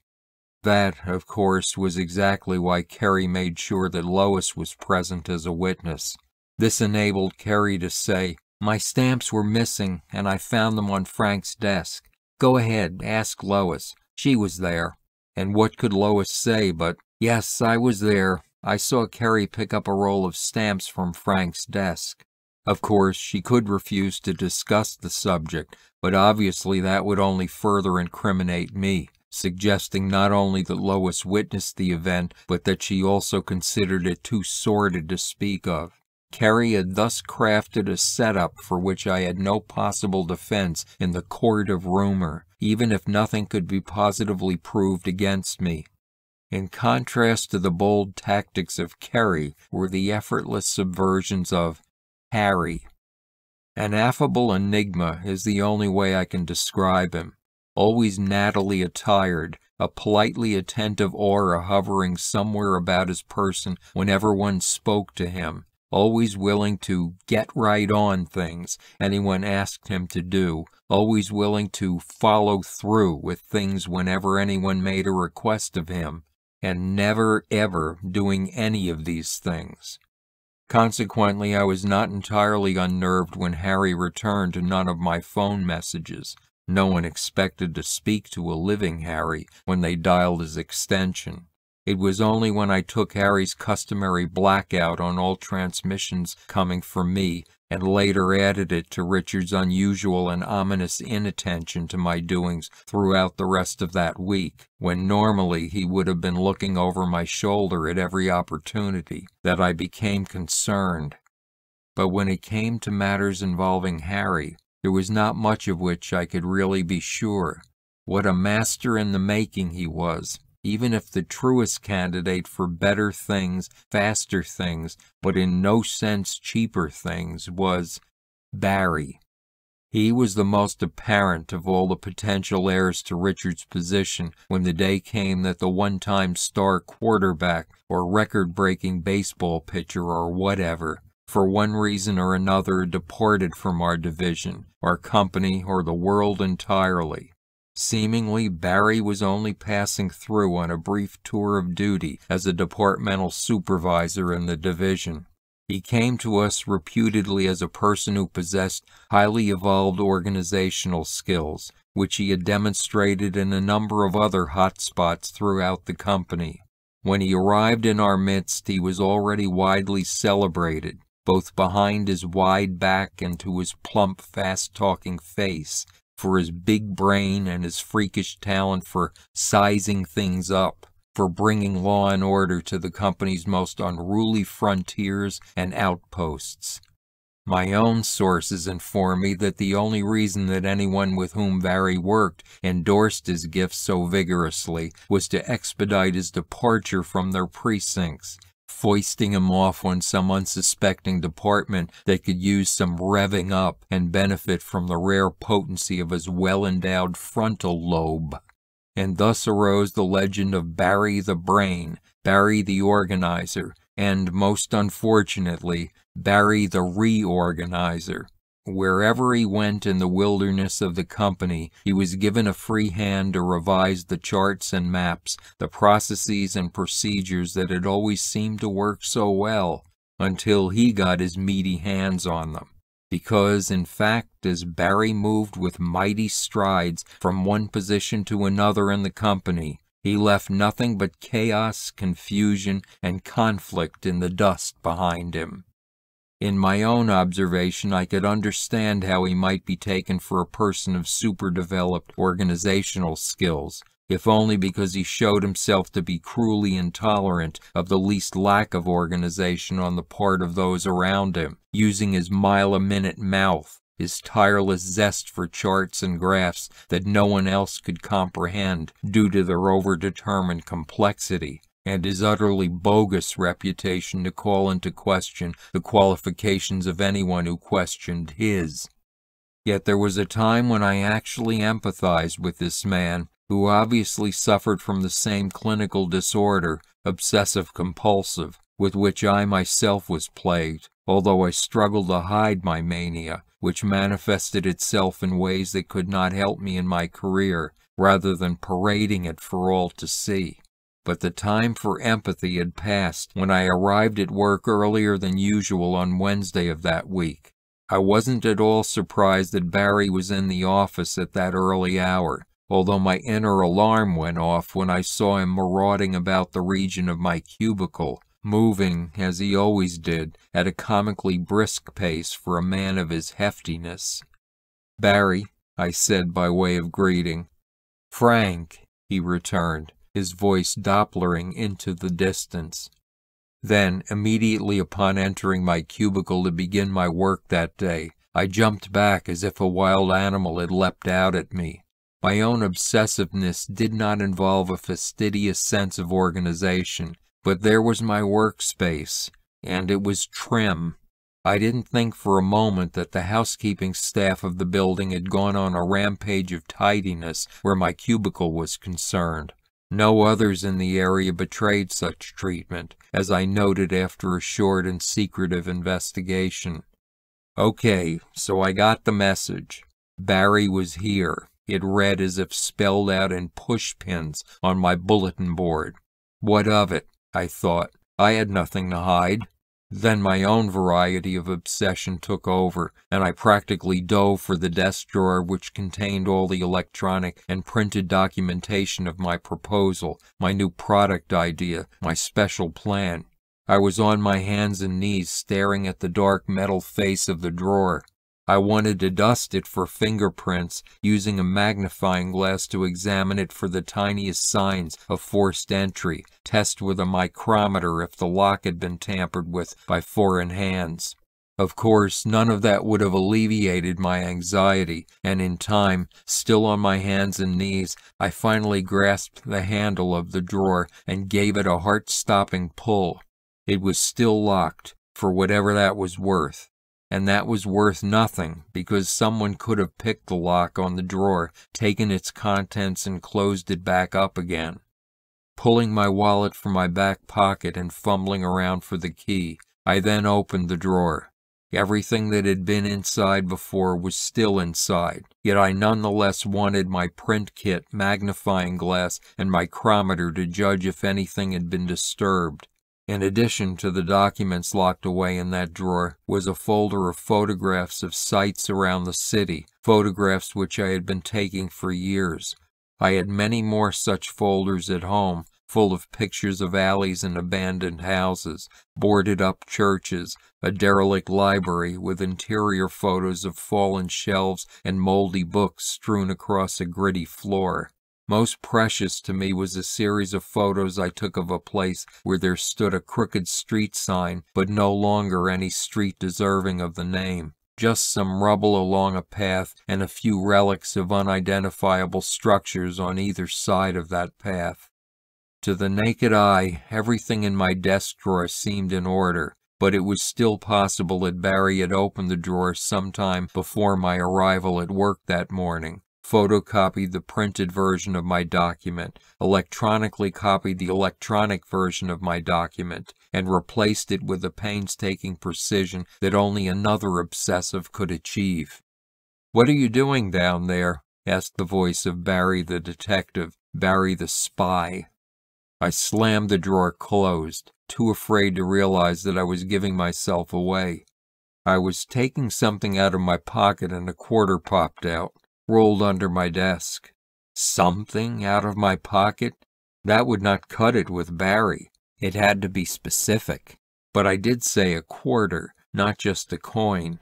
That, of course, was exactly why Carrie made sure that Lois was present as a witness. This enabled Carrie to say, My stamps were missing, and I found them on Frank's desk. Go ahead, ask Lois. She was there. And what could Lois say but, Yes, I was there. I saw Carrie pick up a roll of stamps from Frank's desk. Of course, she could refuse to discuss the subject, but obviously that would only further incriminate me, suggesting not only that Lois witnessed the event, but that she also considered it too sordid to speak of. Carrie had thus crafted a setup for which I had no possible defense in the court of rumor, even if nothing could be positively proved against me. In contrast to the bold tactics of Carrie were the effortless subversions of Harry. An affable enigma is the only way I can describe him. Always nattily attired, a politely attentive aura hovering somewhere about his person whenever one spoke to him, always willing to get right on things anyone asked him to do, always willing to follow through with things whenever anyone made a request of him, and never ever doing any of these things. Consequently, I was not entirely unnerved when Harry returned to none of my phone messages. No one expected to speak to a living Harry when they dialed his extension. It was only when I took Harry's customary blackout on all transmissions coming from me and later added it to Richard's unusual and ominous inattention to my doings throughout the rest of that week, when normally he would have been looking over my shoulder at every opportunity, that I became concerned. But when it came to matters involving Harry, there was not much of which I could really be sure. What a master in the making he was, even if the truest candidate for better things, faster things, but in no sense cheaper things, was Barry. He was the most apparent of all the potential heirs to Richard's position when the day came that the one time star quarterback or record breaking baseball pitcher or whatever, for one reason or another, departed from our division, our company, or the world entirely. Seemingly, Barry was only passing through on a brief tour of duty as a departmental supervisor in the division. He came to us reputedly as a person who possessed highly evolved organizational skills, which he had demonstrated in a number of other hot spots throughout the company. When he arrived in our midst, he was already widely celebrated, both behind his wide back and to his plump, fast talking face, for his big brain and his freakish talent for sizing things up, for bringing law and order to the company's most unruly frontiers and outposts. My own sources inform me that the only reason that anyone with whom Barry worked endorsed his gifts so vigorously was to expedite his departure from their precincts, foisting him off on some unsuspecting department that could use some revving up and benefit from the rare potency of his well endowed frontal lobe. And thus arose the legend of Barry the Brain, Barry the Organizer, and, most unfortunately, Barry the Reorganizer, Wherever he went in the wilderness of the company, he was given a free hand to revise the charts and maps, the processes and procedures that had always seemed to work so well, until he got his meaty hands on them. Because, in fact, as Barry moved with mighty strides from one position to another in the company, he left nothing but chaos, confusion, and conflict in the dust behind him. In my own observation, I could understand how he might be taken for a person of superdeveloped organizational skills, if only because he showed himself to be cruelly intolerant of the least lack of organization on the part of those around him, using his mile a minute mouth, his tireless zest for charts and graphs that no one else could comprehend due to their overdetermined complexity, and his utterly bogus reputation to call into question the qualifications of anyone who questioned his. Yet there was a time when I actually empathized with this man, who obviously suffered from the same clinical disorder, obsessive compulsive, with which I myself was plagued, although I struggled to hide my mania, which manifested itself in ways that could not help me in my career, rather than parading it for all to see. But the time for empathy had passed when I arrived at work earlier than usual on Wednesday of that week. I wasn't at all surprised that Barry was in the office at that early hour, although my inner alarm went off when I saw him marauding about the region of my cubicle, moving, as he always did, at a comically brisk pace for a man of his heftiness. Barry, I said by way of greeting. Frank, he returned, his voice dopplering into the distance. Then, immediately upon entering my cubicle to begin my work that day, I jumped back as if a wild animal had leapt out at me. My own obsessiveness did not involve a fastidious sense of organization, but there was my workspace, and it was trim. I didn't think for a moment that the housekeeping staff of the building had gone on a rampage of tidiness where my cubicle was concerned. No others in the area betrayed such treatment, as I noted after a short and secretive investigation. Okay, so I got the message. Barry was here. It read as if spelled out in pushpins on my bulletin board. What of it? I thought. I had nothing to hide. Then my own variety of obsession took over, and I practically dove for the desk drawer which contained all the electronic and printed documentation of my proposal, my new product idea, my special plan. I was on my hands and knees staring at the dark metal face of the drawer. I wanted to dust it for fingerprints, using a magnifying glass to examine it for the tiniest signs of forced entry, test with a micrometer if the lock had been tampered with by foreign hands. Of course, none of that would have alleviated my anxiety, and in time, still on my hands and knees, I finally grasped the handle of the drawer and gave it a heart stopping pull. It was still locked, for whatever that was worth and that was worth nothing because someone could have picked the lock on the drawer, taken its contents, and closed it back up again. Pulling my wallet from my back pocket and fumbling around for the key, I then opened the drawer. Everything that had been inside before was still inside, yet I nonetheless wanted my print kit, magnifying glass, and micrometer to judge if anything had been disturbed. In addition to the documents locked away in that drawer was a folder of photographs of sights around the city, photographs which I had been taking for years. I had many more such folders at home, full of pictures of alleys and abandoned houses, boarded up churches, a derelict library with interior photos of fallen shelves and moldy books strewn across a gritty floor. Most precious to me was a series of photos I took of a place where there stood a crooked street sign, but no longer any street deserving of the name. Just some rubble along a path and a few relics of unidentifiable structures on either side of that path. To the naked eye, everything in my desk drawer seemed in order, but it was still possible that Barry had opened the drawer sometime before my arrival at work that morning photocopied the printed version of my document, electronically copied the electronic version of my document, and replaced it with a painstaking precision that only another obsessive could achieve. What are you doing down there? asked the voice of Barry the detective, Barry the spy. I slammed the drawer closed, too afraid to realize that I was giving myself away. I was taking something out of my pocket and a quarter popped out rolled under my desk. Something out of my pocket? That would not cut it with Barry. It had to be specific. But I did say a quarter, not just a coin.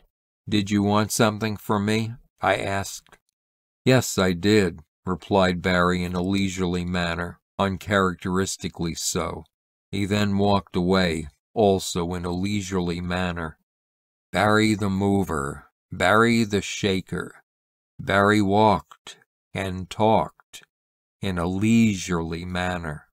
Did you want something from me? I asked. Yes, I did, replied Barry in a leisurely manner, uncharacteristically so. He then walked away, also in a leisurely manner. Barry the mover, Barry the shaker, Barry walked and talked in a leisurely manner.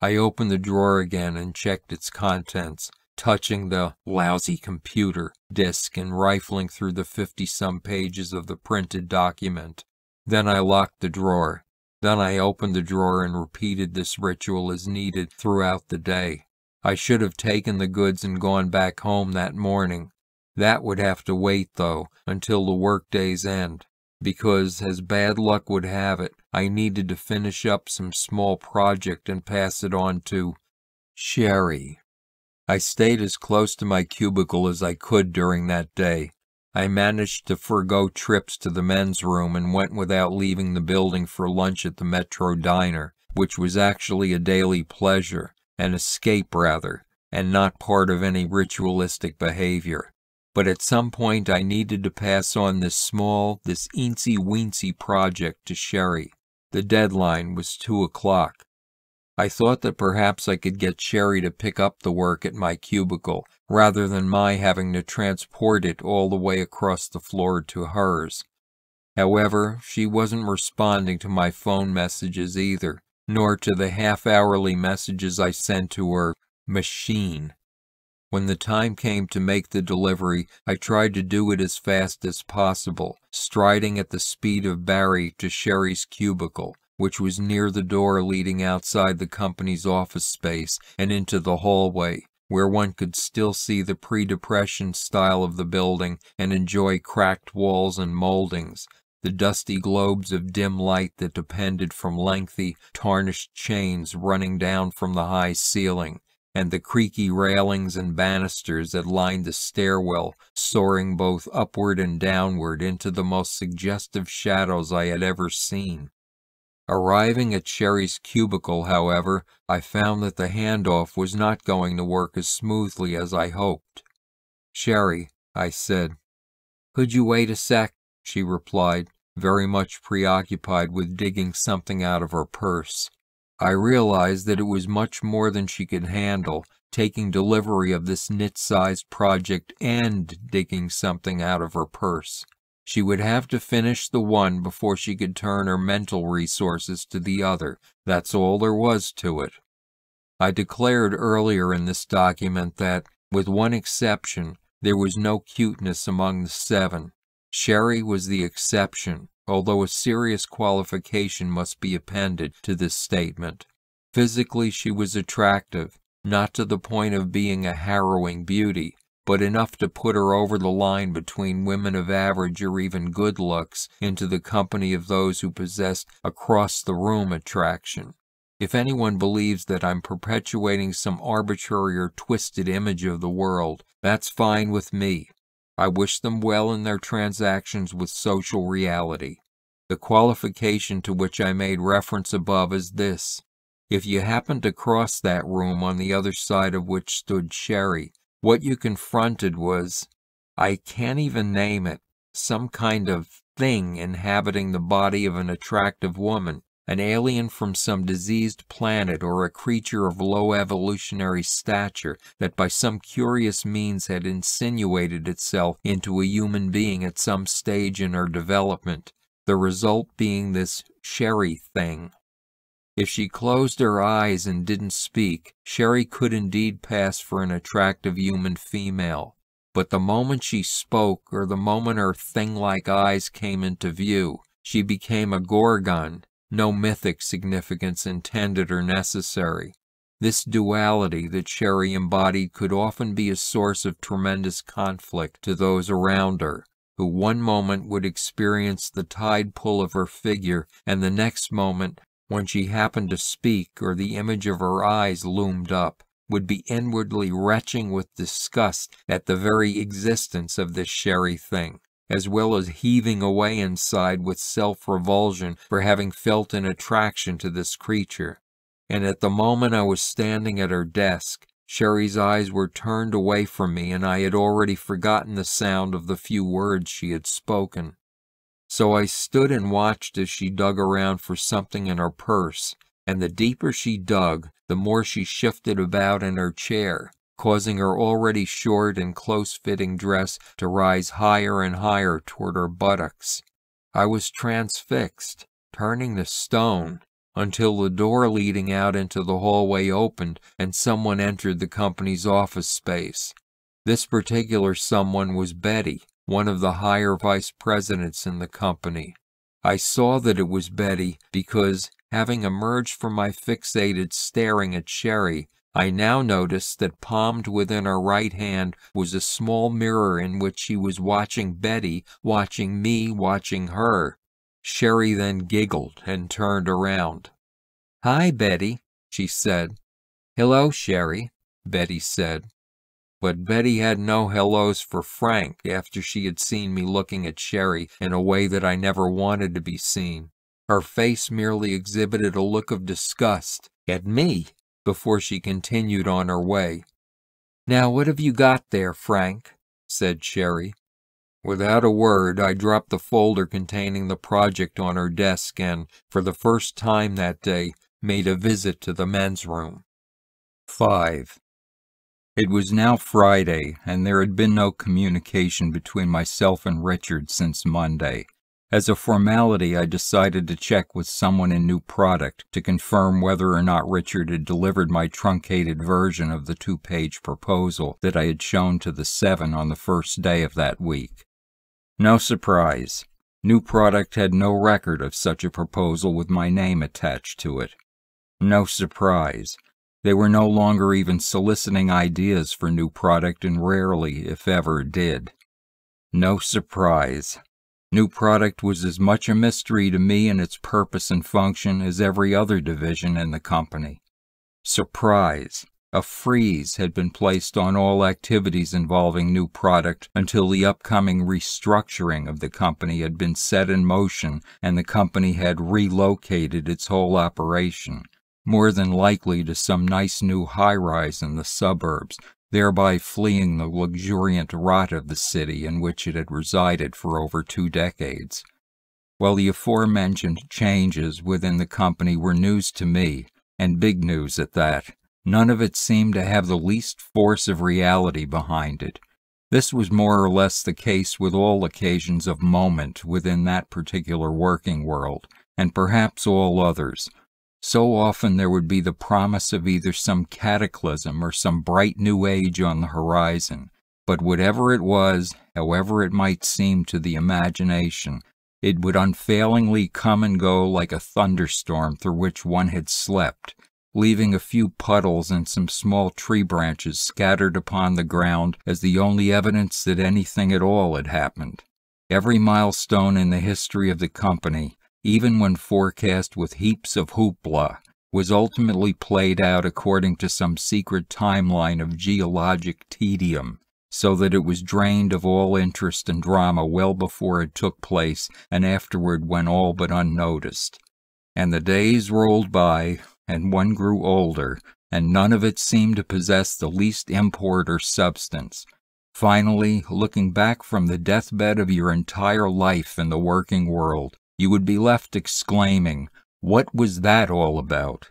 I opened the drawer again and checked its contents, touching the lousy computer disk and rifling through the fifty some pages of the printed document. Then I locked the drawer. Then I opened the drawer and repeated this ritual as needed throughout the day. I should have taken the goods and gone back home that morning. That would have to wait, though, until the workday's end, because, as bad luck would have it, I needed to finish up some small project and pass it on to Sherry. I stayed as close to my cubicle as I could during that day. I managed to forego trips to the men's room and went without leaving the building for lunch at the Metro Diner, which was actually a daily pleasure an escape rather, and not part of any ritualistic behavior. But at some point I needed to pass on this small, this eensy weensy project to Sherry. The deadline was two o'clock. I thought that perhaps I could get Sherry to pick up the work at my cubicle, rather than my having to transport it all the way across the floor to hers. However, she wasn't responding to my phone messages either, nor to the half-hourly messages I sent to her machine. When the time came to make the delivery, I tried to do it as fast as possible, striding at the speed of Barry to Sherry's cubicle, which was near the door leading outside the company's office space and into the hallway, where one could still see the pre-depression style of the building and enjoy cracked walls and moldings, the dusty globes of dim light that depended from lengthy, tarnished chains running down from the high ceiling, and the creaky railings and banisters that lined the stairwell, soaring both upward and downward into the most suggestive shadows I had ever seen. Arriving at Sherry's cubicle, however, I found that the handoff was not going to work as smoothly as I hoped. Sherry, I said. Could you wait a sec? she replied, very much preoccupied with digging something out of her purse. I realized that it was much more than she could handle, taking delivery of this nit-sized project and digging something out of her purse. She would have to finish the one before she could turn her mental resources to the other. That's all there was to it. I declared earlier in this document that, with one exception, there was no cuteness among the seven. Sherry was the exception, although a serious qualification must be appended to this statement. Physically, she was attractive, not to the point of being a harrowing beauty, but enough to put her over the line between women of average or even good looks into the company of those who possessed across the room attraction. If anyone believes that I'm perpetuating some arbitrary or twisted image of the world, that's fine with me. I wish them well in their transactions with social reality. The qualification to which I made reference above is this. If you happened to cross that room on the other side of which stood Sherry, what you confronted was, I can't even name it, some kind of thing inhabiting the body of an attractive woman an alien from some diseased planet or a creature of low evolutionary stature that by some curious means had insinuated itself into a human being at some stage in her development, the result being this Sherry thing. If she closed her eyes and didn't speak, Sherry could indeed pass for an attractive human female. But the moment she spoke, or the moment her thing like eyes came into view, she became a gorgon, no mythic significance intended or necessary. This duality that Sherry embodied could often be a source of tremendous conflict to those around her, who one moment would experience the tide pull of her figure, and the next moment, when she happened to speak or the image of her eyes loomed up, would be inwardly retching with disgust at the very existence of this Sherry thing as well as heaving away inside with self-revulsion for having felt an attraction to this creature. And at the moment I was standing at her desk, Sherry's eyes were turned away from me and I had already forgotten the sound of the few words she had spoken. So I stood and watched as she dug around for something in her purse, and the deeper she dug, the more she shifted about in her chair, causing her already short and close-fitting dress to rise higher and higher toward her buttocks. I was transfixed, turning to stone, until the door leading out into the hallway opened and someone entered the company's office space. This particular someone was Betty, one of the higher vice presidents in the company. I saw that it was Betty because, having emerged from my fixated staring at Sherry, I now noticed that palmed within her right hand was a small mirror in which she was watching Betty, watching me, watching her. Sherry then giggled and turned around. Hi, Betty, she said. Hello, Sherry, Betty said. But Betty had no hellos for Frank after she had seen me looking at Sherry in a way that I never wanted to be seen. Her face merely exhibited a look of disgust at me before she continued on her way. Now, what have you got there, Frank? said Sherry. Without a word, I dropped the folder containing the project on her desk and, for the first time that day, made a visit to the men's room. 5. It was now Friday, and there had been no communication between myself and Richard since Monday. As a formality, I decided to check with someone in New Product to confirm whether or not Richard had delivered my truncated version of the two page proposal that I had shown to the seven on the first day of that week. No surprise. New Product had no record of such a proposal with my name attached to it. No surprise. They were no longer even soliciting ideas for new product and rarely, if ever, did. No surprise. New product was as much a mystery to me in its purpose and function as every other division in the company. Surprise. A freeze had been placed on all activities involving new product until the upcoming restructuring of the company had been set in motion and the company had relocated its whole operation more than likely to some nice new high rise in the suburbs, thereby fleeing the luxuriant rot of the city in which it had resided for over two decades. While the aforementioned changes within the company were news to me, and big news at that, none of it seemed to have the least force of reality behind it. This was more or less the case with all occasions of moment within that particular working world, and perhaps all others, so often there would be the promise of either some cataclysm or some bright new age on the horizon. But whatever it was, however it might seem to the imagination, it would unfailingly come and go like a thunderstorm through which one had slept, leaving a few puddles and some small tree branches scattered upon the ground as the only evidence that anything at all had happened. Every milestone in the history of the company, even when forecast with heaps of hoopla, was ultimately played out according to some secret timeline of geologic tedium, so that it was drained of all interest and drama well before it took place and afterward went all but unnoticed. And the days rolled by, and one grew older, and none of it seemed to possess the least import or substance. Finally, looking back from the deathbed of your entire life in the working world, you would be left exclaiming, What was that all about?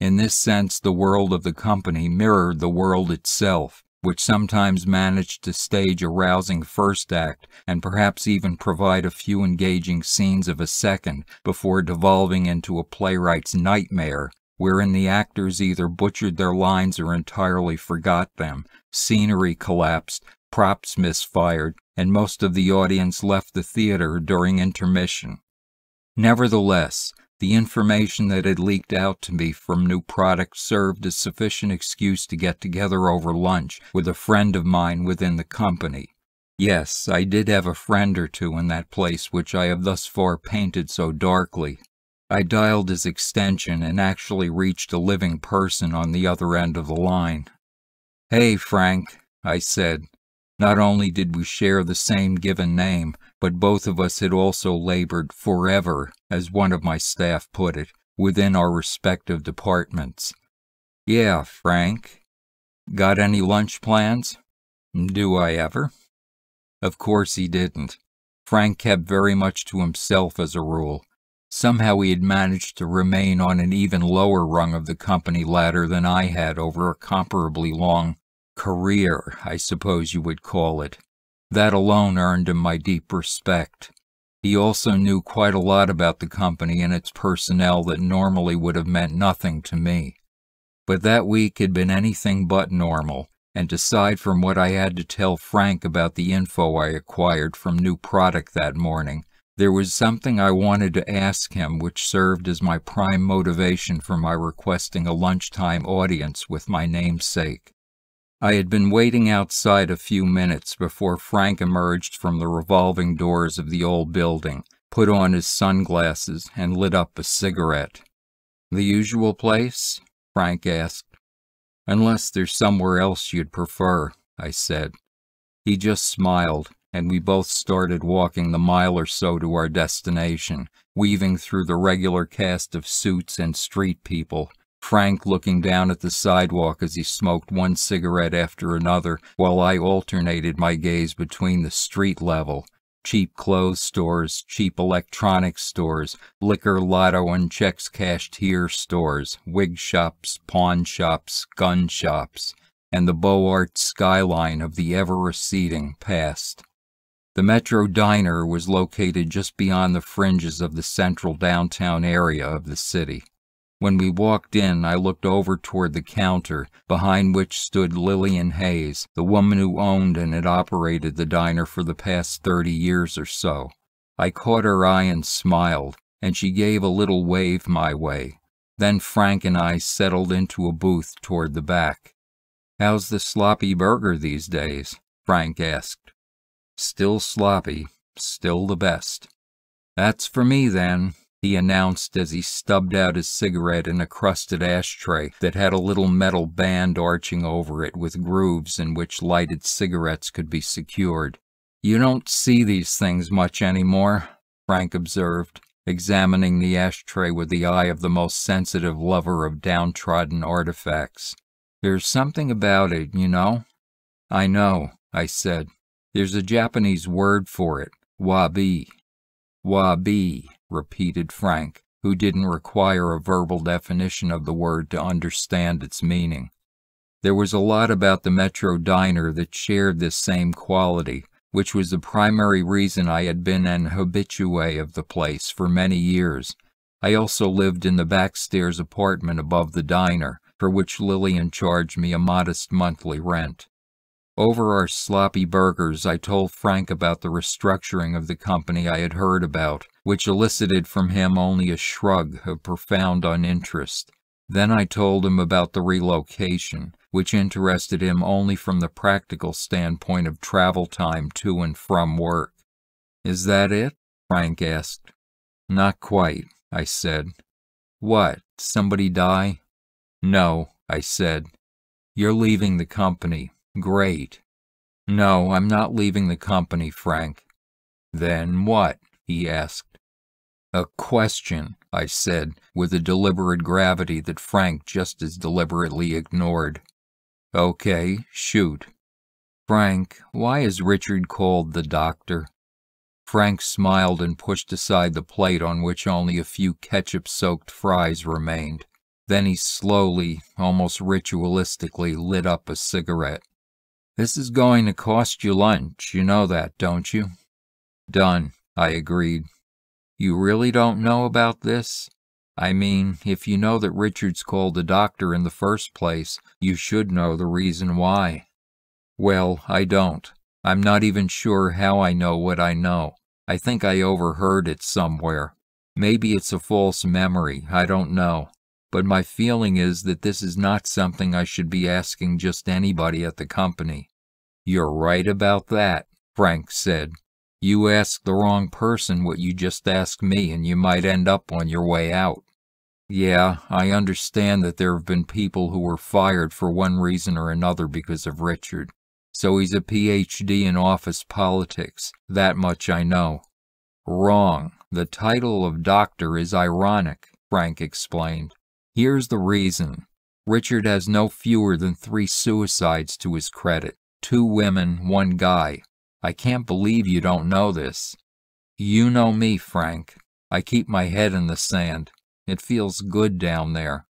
In this sense, the world of the company mirrored the world itself, which sometimes managed to stage a rousing first act and perhaps even provide a few engaging scenes of a second before devolving into a playwright's nightmare wherein the actors either butchered their lines or entirely forgot them, scenery collapsed, props misfired, and most of the audience left the theater during intermission. Nevertheless, the information that had leaked out to me from New Product served as sufficient excuse to get together over lunch with a friend of mine within the company. Yes, I did have a friend or two in that place which I have thus far painted so darkly. I dialed his extension and actually reached a living person on the other end of the line. Hey, Frank, I said. Not only did we share the same given name, but both of us had also labored forever, as one of my staff put it, within our respective departments. Yeah, Frank. Got any lunch plans? Do I ever? Of course he didn't. Frank kept very much to himself as a rule. Somehow he had managed to remain on an even lower rung of the company ladder than I had over a comparably long career, I suppose you would call it. That alone earned him my deep respect. He also knew quite a lot about the company and its personnel that normally would have meant nothing to me. But that week had been anything but normal, and aside from what I had to tell Frank about the info I acquired from new product that morning, there was something I wanted to ask him which served as my prime motivation for my requesting a lunchtime audience with my namesake. I had been waiting outside a few minutes before Frank emerged from the revolving doors of the old building, put on his sunglasses, and lit up a cigarette. The usual place? Frank asked. Unless there's somewhere else you'd prefer, I said. He just smiled, and we both started walking the mile or so to our destination, weaving through the regular cast of suits and street people, Frank looking down at the sidewalk as he smoked one cigarette after another, while I alternated my gaze between the street level, cheap clothes stores, cheap electronics stores, liquor, lotto, and checks cashed here stores, wig shops, pawn shops, gun shops, and the Beaux-Arts skyline of the ever receding past. The Metro Diner was located just beyond the fringes of the central downtown area of the city. When we walked in, I looked over toward the counter, behind which stood Lillian Hayes, the woman who owned and had operated the diner for the past 30 years or so. I caught her eye and smiled, and she gave a little wave my way. Then Frank and I settled into a booth toward the back. How's the sloppy burger these days? Frank asked. Still sloppy, still the best. That's for me then, he announced as he stubbed out his cigarette in a crusted ashtray that had a little metal band arching over it with grooves in which lighted cigarettes could be secured. You don't see these things much anymore, Frank observed, examining the ashtray with the eye of the most sensitive lover of downtrodden artifacts. There's something about it, you know. I know, I said. There's a Japanese word for it, wabi. Wabi repeated Frank, who didn't require a verbal definition of the word to understand its meaning. There was a lot about the Metro Diner that shared this same quality, which was the primary reason I had been an habitué of the place for many years. I also lived in the backstairs apartment above the diner, for which Lillian charged me a modest monthly rent. Over our sloppy burgers, I told Frank about the restructuring of the company I had heard about, which elicited from him only a shrug of profound uninterest. Then I told him about the relocation, which interested him only from the practical standpoint of travel time to and from work. Is that it? Frank asked. Not quite, I said. What, somebody die? No, I said. You're leaving the company, Great. No, I'm not leaving the company, Frank. Then what? he asked. A question, I said, with a deliberate gravity that Frank just as deliberately ignored. Okay, shoot. Frank, why is Richard called the doctor? Frank smiled and pushed aside the plate on which only a few ketchup soaked fries remained. Then he slowly, almost ritualistically, lit up a cigarette. This is going to cost you lunch, you know that, don't you? Done, I agreed. You really don't know about this? I mean, if you know that Richard's called the doctor in the first place, you should know the reason why. Well, I don't. I'm not even sure how I know what I know. I think I overheard it somewhere. Maybe it's a false memory, I don't know but my feeling is that this is not something I should be asking just anybody at the company. You're right about that, Frank said. You ask the wrong person what you just asked me, and you might end up on your way out. Yeah, I understand that there have been people who were fired for one reason or another because of Richard. So he's a PhD in office politics. That much I know. Wrong. The title of doctor is ironic, Frank explained. Here's the reason. Richard has no fewer than three suicides to his credit. Two women, one guy. I can't believe you don't know this. You know me, Frank. I keep my head in the sand. It feels good down there.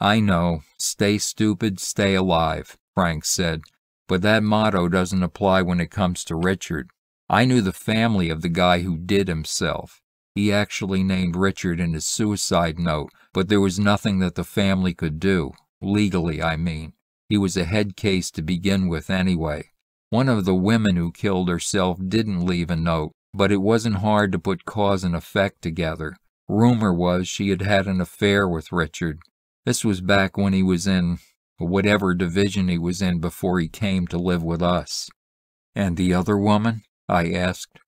I know. Stay stupid, stay alive, Frank said. But that motto doesn't apply when it comes to Richard. I knew the family of the guy who did himself. He actually named Richard in his suicide note, but there was nothing that the family could do. Legally, I mean. He was a head case to begin with anyway. One of the women who killed herself didn't leave a note, but it wasn't hard to put cause and effect together. Rumor was she had had an affair with Richard. This was back when he was in whatever division he was in before he came to live with us. And the other woman? I asked.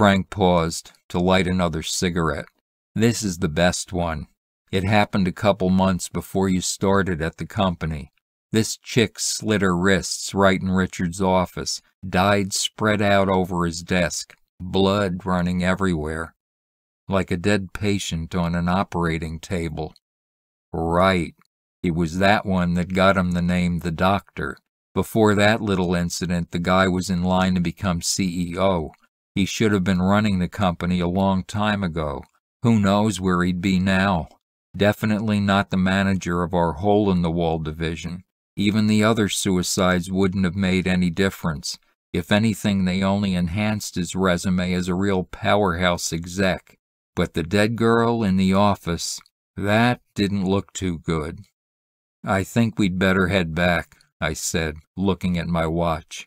Frank paused to light another cigarette. This is the best one. It happened a couple months before you started at the company. This chick slit her wrists right in Richard's office, died spread out over his desk, blood running everywhere, like a dead patient on an operating table. Right. It was that one that got him the name The Doctor. Before that little incident, the guy was in line to become CEO. He should have been running the company a long time ago. Who knows where he'd be now? Definitely not the manager of our hole in the wall division. Even the other suicides wouldn't have made any difference. If anything, they only enhanced his resume as a real powerhouse exec. But the dead girl in the office, that didn't look too good. I think we'd better head back, I said, looking at my watch.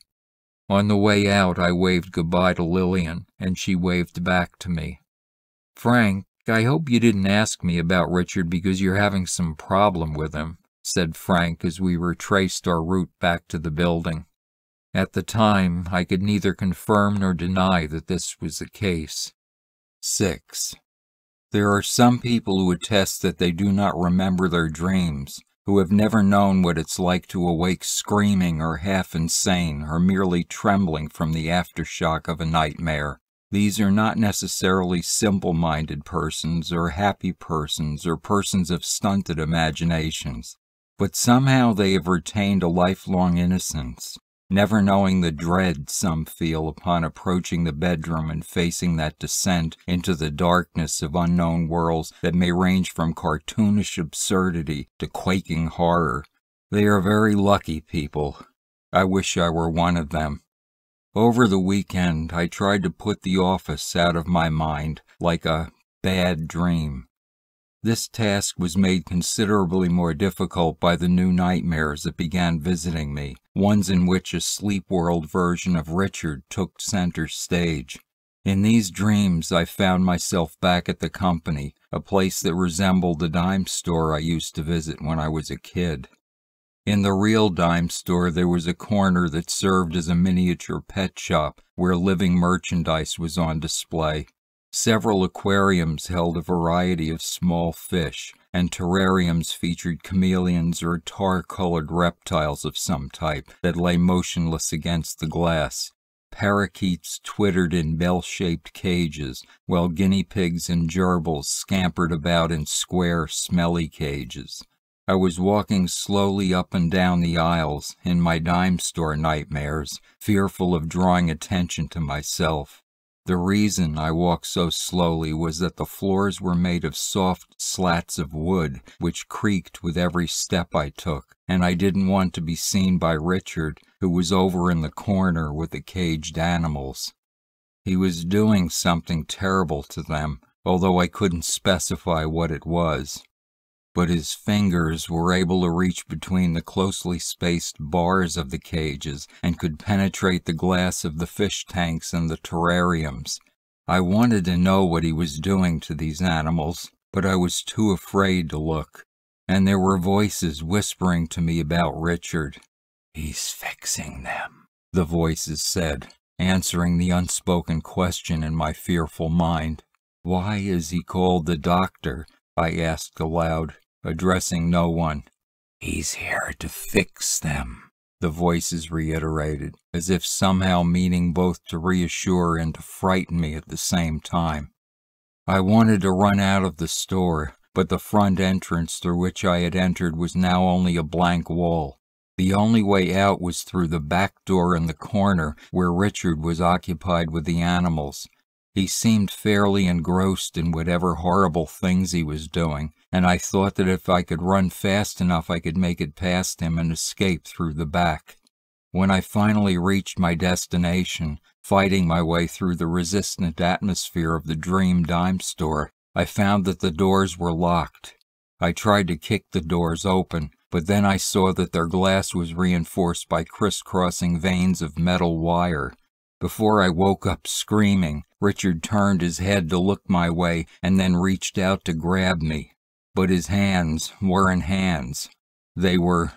On the way out, I waved goodbye to Lillian, and she waved back to me. Frank, I hope you didn't ask me about Richard because you're having some problem with him said Frank as we retraced our route back to the building. At the time, I could neither confirm nor deny that this was the case. 6. There are some people who attest that they do not remember their dreams, who have never known what it's like to awake screaming or half insane or merely trembling from the aftershock of a nightmare. These are not necessarily simple minded persons or happy persons or persons of stunted imaginations but somehow they have retained a lifelong innocence, never knowing the dread some feel upon approaching the bedroom and facing that descent into the darkness of unknown worlds that may range from cartoonish absurdity to quaking horror. They are very lucky people. I wish I were one of them. Over the weekend, I tried to put the office out of my mind like a bad dream. This task was made considerably more difficult by the new nightmares that began visiting me, ones in which a sleep world version of Richard took center stage. In these dreams, I found myself back at the company, a place that resembled the dime store I used to visit when I was a kid. In the real dime store, there was a corner that served as a miniature pet shop where living merchandise was on display. Several aquariums held a variety of small fish, and terrariums featured chameleons or tar-colored reptiles of some type that lay motionless against the glass. Parakeets twittered in bell-shaped cages, while guinea pigs and gerbils scampered about in square, smelly cages. I was walking slowly up and down the aisles in my dime store nightmares, fearful of drawing attention to myself. The reason I walked so slowly was that the floors were made of soft slats of wood, which creaked with every step I took, and I didn't want to be seen by Richard, who was over in the corner with the caged animals. He was doing something terrible to them, although I couldn't specify what it was but his fingers were able to reach between the closely spaced bars of the cages and could penetrate the glass of the fish tanks and the terrariums. I wanted to know what he was doing to these animals, but I was too afraid to look, and there were voices whispering to me about Richard. He's fixing them, the voices said, answering the unspoken question in my fearful mind. Why is he called the doctor? I asked aloud addressing no one. He's here to fix them, the voices reiterated, as if somehow meaning both to reassure and to frighten me at the same time. I wanted to run out of the store, but the front entrance through which I had entered was now only a blank wall. The only way out was through the back door in the corner where Richard was occupied with the animals, he seemed fairly engrossed in whatever horrible things he was doing, and I thought that if I could run fast enough I could make it past him and escape through the back. When I finally reached my destination, Fighting my way through the resistant atmosphere of the Dream Dime store, I found that the doors were locked. I tried to kick the doors open, but then I saw that their glass was reinforced by crisscrossing veins of metal wire. Before I woke up screaming, Richard turned his head to look my way and then reached out to grab me. But his hands weren't hands. They were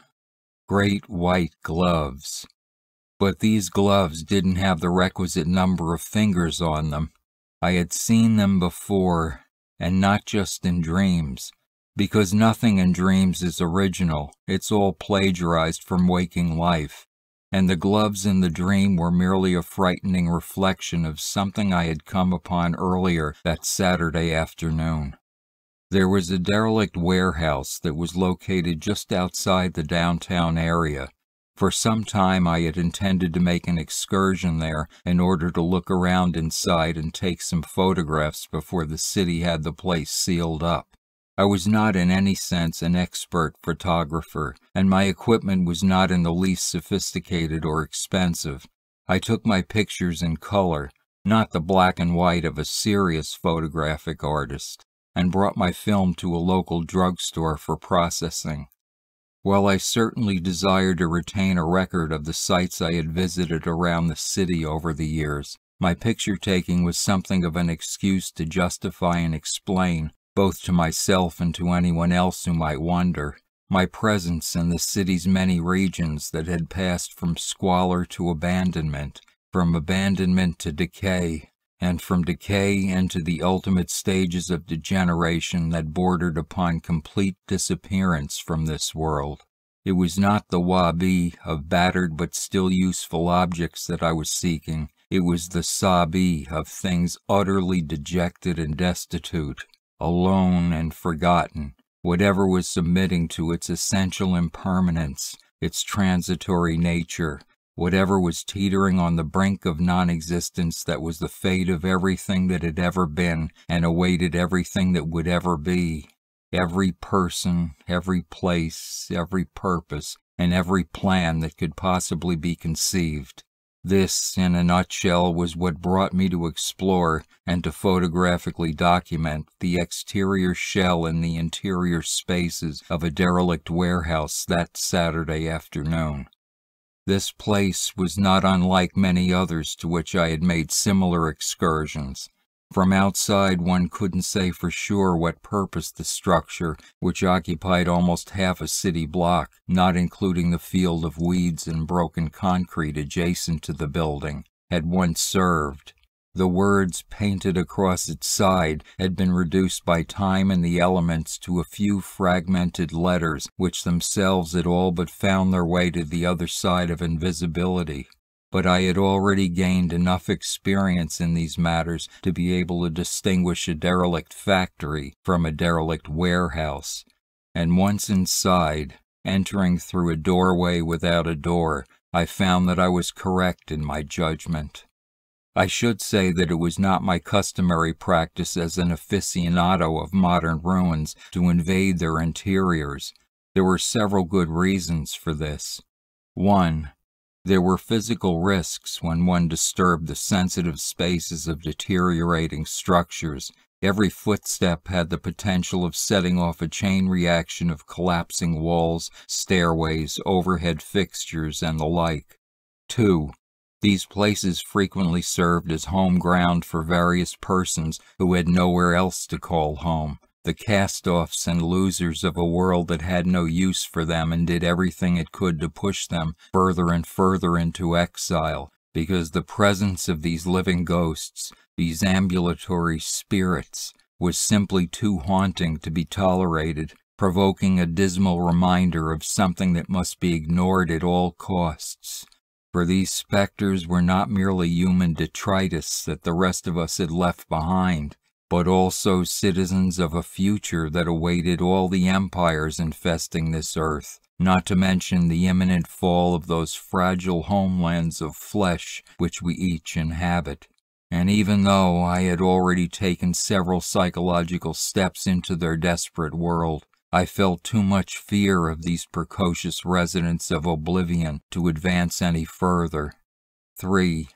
great white gloves. But these gloves didn't have the requisite number of fingers on them. I had seen them before, and not just in dreams because nothing in dreams is original, it's all plagiarized from waking life, and the gloves in the dream were merely a frightening reflection of something I had come upon earlier that Saturday afternoon. There was a derelict warehouse that was located just outside the downtown area. For some time I had intended to make an excursion there in order to look around inside and take some photographs before the city had the place sealed up. I was not in any sense an expert photographer, and my equipment was not in the least sophisticated or expensive. I took my pictures in color, not the black and white of a serious photographic artist, and brought my film to a local drugstore for processing. While I certainly desired to retain a record of the sites I had visited around the city over the years, my picture taking was something of an excuse to justify and explain both to myself and to anyone else who might wonder, my presence in the city's many regions that had passed from squalor to abandonment, from abandonment to decay, and from decay into the ultimate stages of degeneration that bordered upon complete disappearance from this world. It was not the wabi of battered but still useful objects that I was seeking. It was the sabi of things utterly dejected and destitute, alone and forgotten, whatever was submitting to its essential impermanence, its transitory nature, whatever was teetering on the brink of non existence that was the fate of everything that had ever been and awaited everything that would ever be. Every person, every place, every purpose, and every plan that could possibly be conceived. This, in a nutshell, was what brought me to explore and to photographically document the exterior shell and the interior spaces of a derelict warehouse that Saturday afternoon. This place was not unlike many others to which I had made similar excursions. From outside, one couldn't say for sure what purpose the structure, which occupied almost half a city block, not including the field of weeds and broken concrete adjacent to the building, had once served. The words painted across its side had been reduced by time and the elements to a few fragmented letters which themselves had all but found their way to the other side of invisibility but I had already gained enough experience in these matters to be able to distinguish a derelict factory from a derelict warehouse. And once inside, entering through a doorway without a door, I found that I was correct in my judgment. I should say that it was not my customary practice as an aficionado of modern ruins to invade their interiors. There were several good reasons for this. One, there were physical risks when one disturbed the sensitive spaces of deteriorating structures. Every footstep had the potential of setting off a chain reaction of collapsing walls, stairways, overhead fixtures, and the like. 2. These places frequently served as home ground for various persons who had nowhere else to call home the cast offs and losers of a world that had no use for them and did everything it could to push them further and further into exile, because the presence of these living ghosts, these ambulatory spirits, was simply too haunting to be tolerated, provoking a dismal reminder of something that must be ignored at all costs. For these specters were not merely human detritus that the rest of us had left behind but also citizens of a future that awaited all the empires infesting this earth, not to mention the imminent fall of those fragile homelands of flesh which we each inhabit. And even though I had already taken several psychological steps into their desperate world, I felt too much fear of these precocious residents of oblivion to advance any further. 3.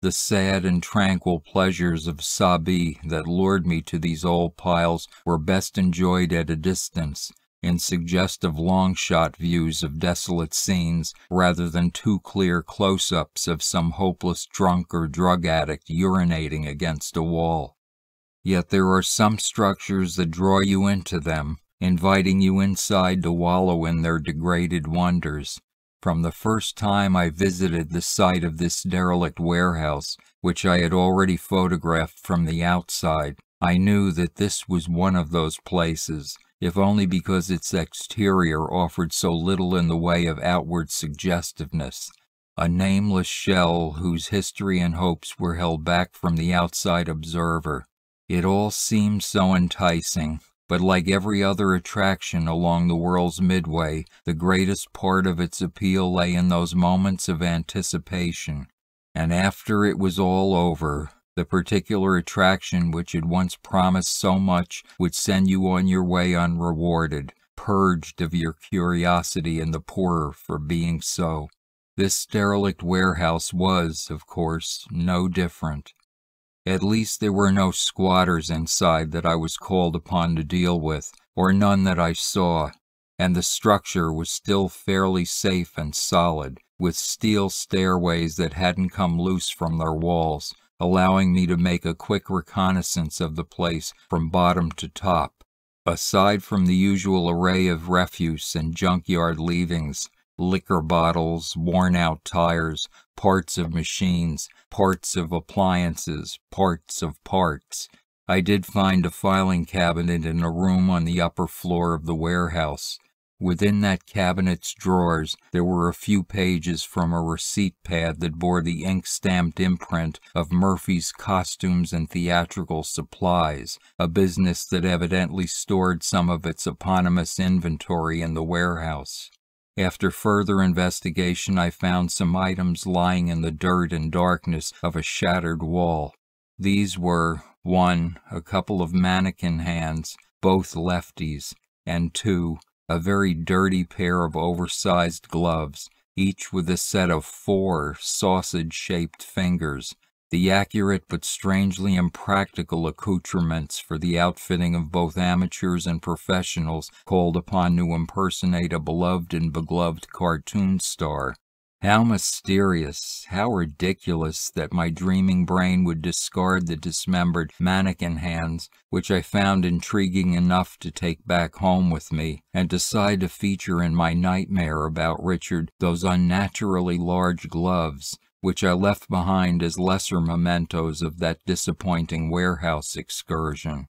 the sad and tranquil pleasures of Sabi that lured me to these old piles were best enjoyed at a distance, in suggestive long shot views of desolate scenes rather than too clear close ups of some hopeless drunk or drug addict urinating against a wall. Yet there are some structures that draw you into them, inviting you inside to wallow in their degraded wonders. From the first time I visited the site of this derelict warehouse, which I had already photographed from the outside, I knew that this was one of those places, if only because its exterior offered so little in the way of outward suggestiveness. A nameless shell whose history and hopes were held back from the outside observer. It all seemed so enticing, but like every other attraction along the world's midway, the greatest part of its appeal lay in those moments of anticipation. And after it was all over, the particular attraction which had once promised so much would send you on your way unrewarded, purged of your curiosity and the poorer for being so. This derelict warehouse was, of course, no different. At least there were no squatters inside that I was called upon to deal with, or none that I saw, and the structure was still fairly safe and solid, with steel stairways that hadn't come loose from their walls, allowing me to make a quick reconnaissance of the place from bottom to top. Aside from the usual array of refuse and junkyard leavings, liquor bottles, worn out tires, parts of machines, parts of appliances, parts of parts. I did find a filing cabinet in a room on the upper floor of the warehouse. Within that cabinet's drawers, there were a few pages from a receipt pad that bore the ink stamped imprint of Murphy's Costumes and Theatrical Supplies, a business that evidently stored some of its eponymous inventory in the warehouse. After further investigation, I found some items lying in the dirt and darkness of a shattered wall. These were 1. A couple of mannequin hands, both lefties, and 2. A very dirty pair of oversized gloves, each with a set of four sausage shaped fingers, the accurate but strangely impractical accoutrements for the outfitting of both amateurs and professionals called upon to impersonate a beloved and begloved cartoon star. How mysterious, how ridiculous that my dreaming brain would discard the dismembered mannequin hands, which I found intriguing enough to take back home with me, and decide to feature in my nightmare about Richard those unnaturally large gloves, which I left behind as lesser mementos of that disappointing warehouse excursion.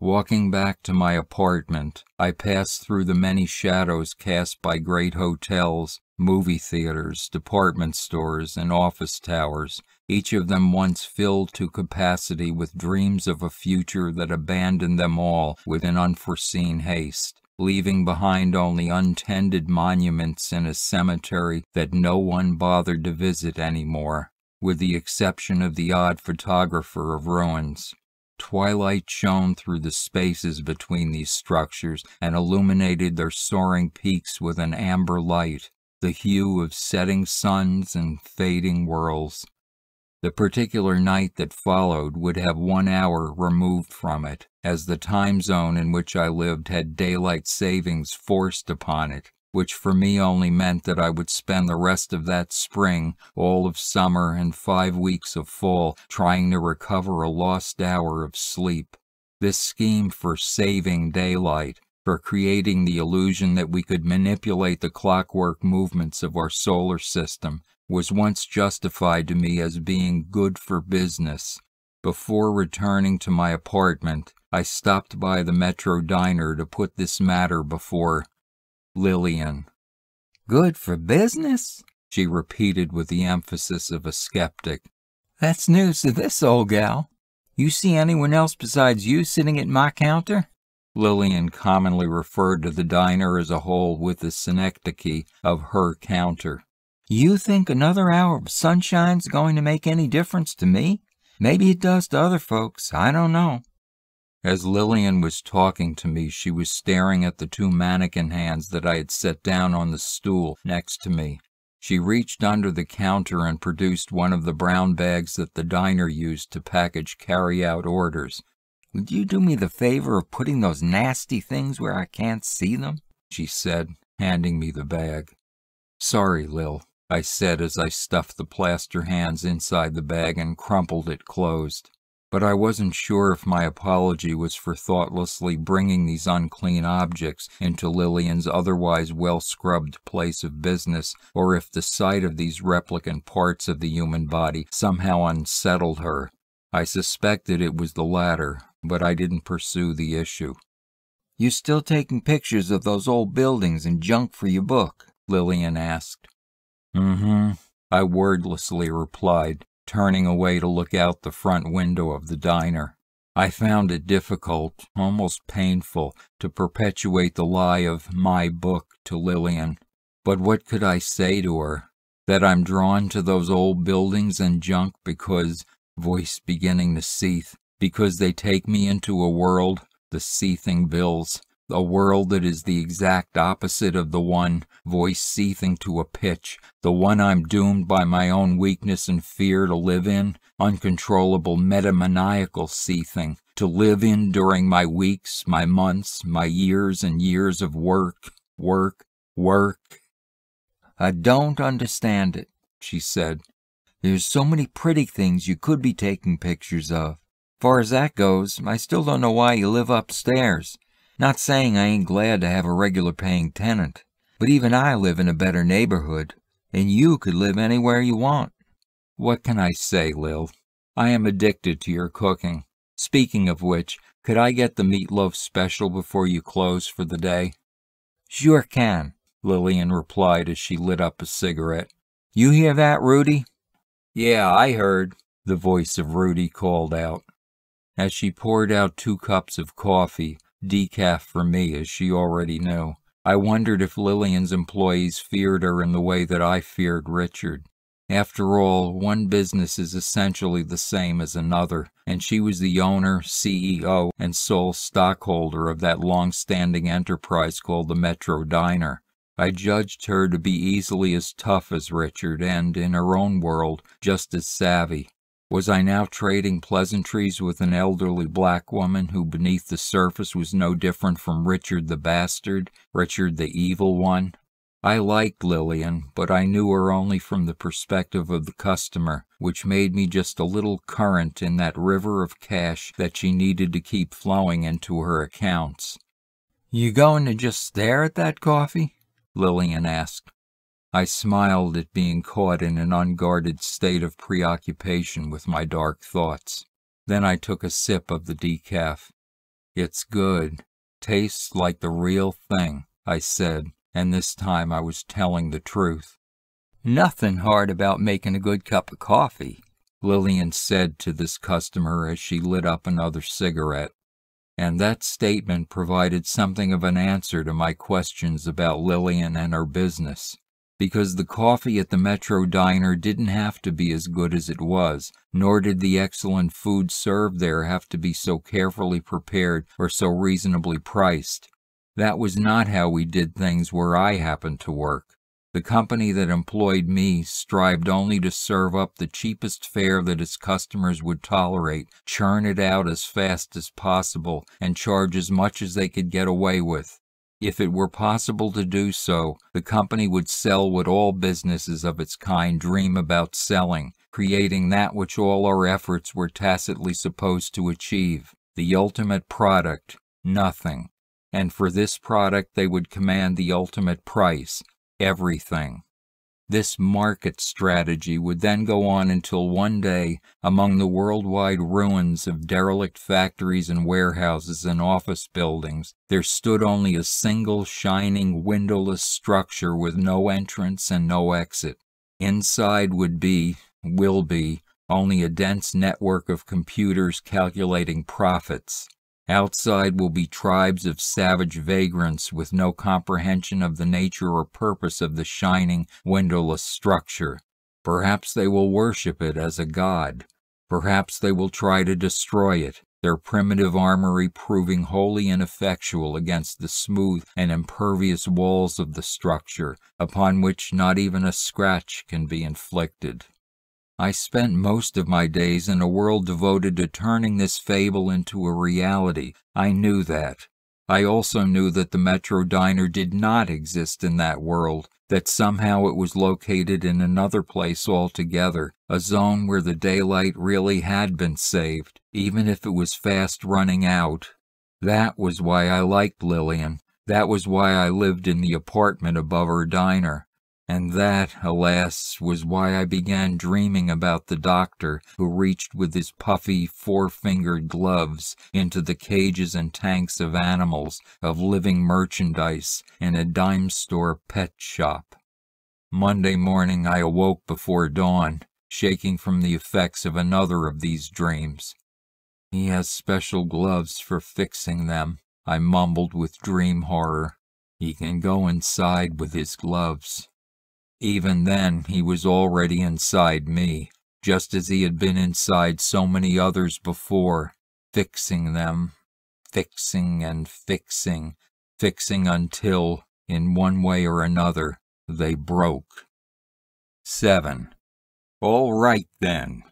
Walking back to my apartment, I passed through the many shadows cast by great hotels, movie theaters, department stores, and office towers, each of them once filled to capacity with dreams of a future that abandoned them all with an unforeseen haste leaving behind only untended monuments in a cemetery that no one bothered to visit anymore, with the exception of the odd photographer of ruins. Twilight shone through the spaces between these structures and illuminated their soaring peaks with an amber light, the hue of setting suns and fading worlds. The particular night that followed would have one hour removed from it, as the time zone in which I lived had daylight savings forced upon it, which for me only meant that I would spend the rest of that spring, all of summer, and five weeks of fall trying to recover a lost hour of sleep. This scheme for saving daylight, for creating the illusion that we could manipulate the clockwork movements of our solar system, was once justified to me as being good for business. Before returning to my apartment, I stopped by the Metro diner to put this matter before Lillian. Good for business? she repeated with the emphasis of a skeptic. That's news to this old gal. You see anyone else besides you sitting at my counter? Lillian commonly referred to the diner as a whole with the synecdoche of her counter. You think another hour of sunshine's going to make any difference to me? Maybe it does to other folks. I don't know. As Lillian was talking to me, she was staring at the two mannequin hands that I had set down on the stool next to me. She reached under the counter and produced one of the brown bags that the diner used to package carry out orders. Would you do me the favor of putting those nasty things where I can't see them? she said, handing me the bag. Sorry, Lil, I said as I stuffed the plaster hands inside the bag and crumpled it closed. But I wasn't sure if my apology was for thoughtlessly bringing these unclean objects into Lillian's otherwise well scrubbed place of business, or if the sight of these replicant parts of the human body somehow unsettled her. I suspected it was the latter, but I didn't pursue the issue. You still taking pictures of those old buildings and junk for your book? Lillian asked. Mm-hmm, I wordlessly replied, turning away to look out the front window of the diner. I found it difficult, almost painful, to perpetuate the lie of my book to Lillian. But what could I say to her? That I'm drawn to those old buildings and junk because, voice beginning to seethe, because they take me into a world, the seething bills, a world that is the exact opposite of the one, voice seething to a pitch, the one I'm doomed by my own weakness and fear to live in, uncontrollable metamaniacal seething, to live in during my weeks, my months, my years and years of work, work, work. I don't understand it, she said. There's so many pretty things you could be taking pictures of. Far as that goes, I still don't know why you live upstairs. Not saying I ain't glad to have a regular paying tenant, but even I live in a better neighborhood, and you could live anywhere you want. What can I say, Lil? I am addicted to your cooking. Speaking of which, could I get the meatloaf special before you close for the day? Sure can, Lillian replied as she lit up a cigarette. You hear that, Rudy? Yeah, I heard, the voice of Rudy called out. As she poured out two cups of coffee, decaf for me, as she already knew. I wondered if Lillian's employees feared her in the way that I feared Richard. After all, one business is essentially the same as another, and she was the owner, CEO, and sole stockholder of that long-standing enterprise called the Metro Diner. I judged her to be easily as tough as Richard and, in her own world, just as savvy. Was I now trading pleasantries with an elderly black woman who beneath the surface was no different from Richard the bastard, Richard the evil one? I liked Lillian, but I knew her only from the perspective of the customer, which made me just a little current in that river of cash that she needed to keep flowing into her accounts. You going to just stare at that coffee? Lillian asked. I smiled at being caught in an unguarded state of preoccupation with my dark thoughts. Then I took a sip of the decaf. It's good. Tastes like the real thing, I said, and this time I was telling the truth. Nothing hard about making a good cup of coffee, Lillian said to this customer as she lit up another cigarette. And that statement provided something of an answer to my questions about Lillian and her business because the coffee at the Metro Diner didn't have to be as good as it was, nor did the excellent food served there have to be so carefully prepared or so reasonably priced. That was not how we did things where I happened to work. The company that employed me strived only to serve up the cheapest fare that its customers would tolerate, churn it out as fast as possible, and charge as much as they could get away with. If it were possible to do so, the company would sell what all businesses of its kind dream about selling, creating that which all our efforts were tacitly supposed to achieve, the ultimate product, nothing. And for this product they would command the ultimate price, everything. This market strategy would then go on until one day, among the worldwide ruins of derelict factories and warehouses and office buildings, there stood only a single shining windowless structure with no entrance and no exit. Inside would be, will be, only a dense network of computers calculating profits, Outside will be tribes of savage vagrants with no comprehension of the nature or purpose of the shining, windowless structure. Perhaps they will worship it as a god. Perhaps they will try to destroy it, their primitive armory proving wholly ineffectual against the smooth and impervious walls of the structure, upon which not even a scratch can be inflicted. I spent most of my days in a world devoted to turning this fable into a reality. I knew that. I also knew that the Metro Diner did not exist in that world, that somehow it was located in another place altogether, a zone where the daylight really had been saved, even if it was fast running out. That was why I liked Lillian. That was why I lived in the apartment above her diner. And that, alas, was why I began dreaming about the doctor who reached with his puffy, four fingered gloves into the cages and tanks of animals, of living merchandise, in a dime store pet shop. Monday morning I awoke before dawn, shaking from the effects of another of these dreams. He has special gloves for fixing them, I mumbled with dream horror. He can go inside with his gloves. Even then, he was already inside me, just as he had been inside so many others before, fixing them, fixing and fixing, fixing until, in one way or another, they broke. 7. All right, then.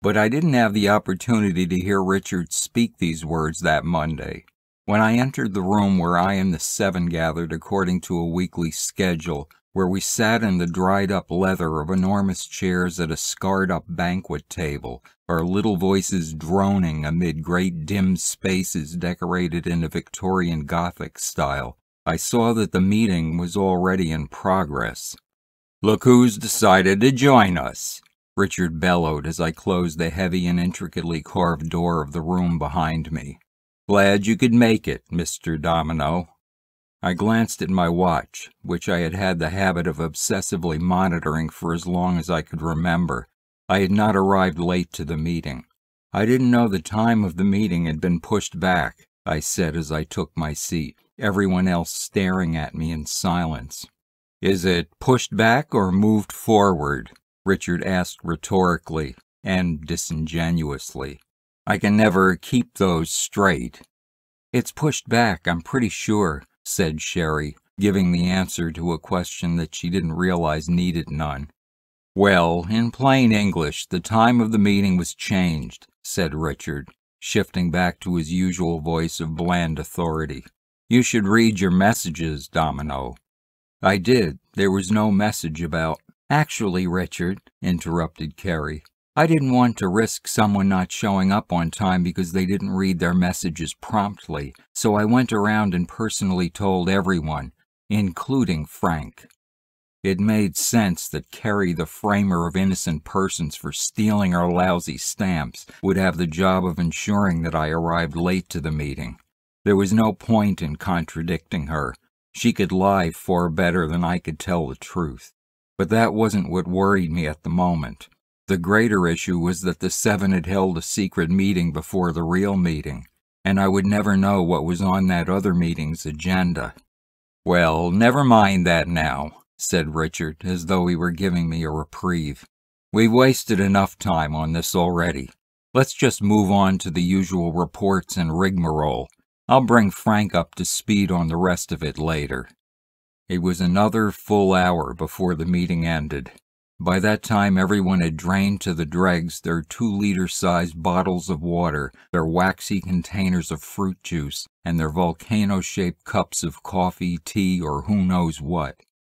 But I didn't have the opportunity to hear Richard speak these words that Monday. When I entered the room where I and the seven gathered according to a weekly schedule, where we sat in the dried up leather of enormous chairs at a scarred up banquet table, our little voices droning amid great dim spaces decorated in a Victorian Gothic style, I saw that the meeting was already in progress. Look who's decided to join us, Richard bellowed as I closed the heavy and intricately carved door of the room behind me. Glad you could make it, Mr. Dominio. I glanced at my watch, which I had had the habit of obsessively monitoring for as long as I could remember. I had not arrived late to the meeting. I didn't know the time of the meeting had been pushed back, I said as I took my seat, everyone else staring at me in silence. Is it pushed back or moved forward? Richard asked rhetorically and disingenuously. I can never keep those straight. It's pushed back, I'm pretty sure, said Sherry, giving the answer to a question that she didn't realize needed none. Well, in plain English, the time of the meeting was changed, said Richard, shifting back to his usual voice of bland authority. You should read your messages, Dominio. I did. There was no message about. Actually, Richard, interrupted Carrie, I didn't want to risk someone not showing up on time because they didn't read their messages promptly, so I went around and personally told everyone, including Frank. It made sense that Carrie, the framer of innocent persons for stealing our lousy stamps, would have the job of ensuring that I arrived late to the meeting. There was no point in contradicting her. She could lie far better than I could tell the truth. But that wasn't what worried me at the moment. The greater issue was that the seven had held a secret meeting before the real meeting, and I would never know what was on that other meeting's agenda. Well, never mind that now, said Richard, as though he were giving me a reprieve. We've wasted enough time on this already. Let's just move on to the usual reports and rigmarole. I'll bring Frank up to speed on the rest of it later. It was another full hour before the meeting ended, by that time, everyone had drained to the dregs their two liter sized bottles of water, their waxy containers of fruit juice, and their volcano shaped cups of coffee, tea, or who knows what.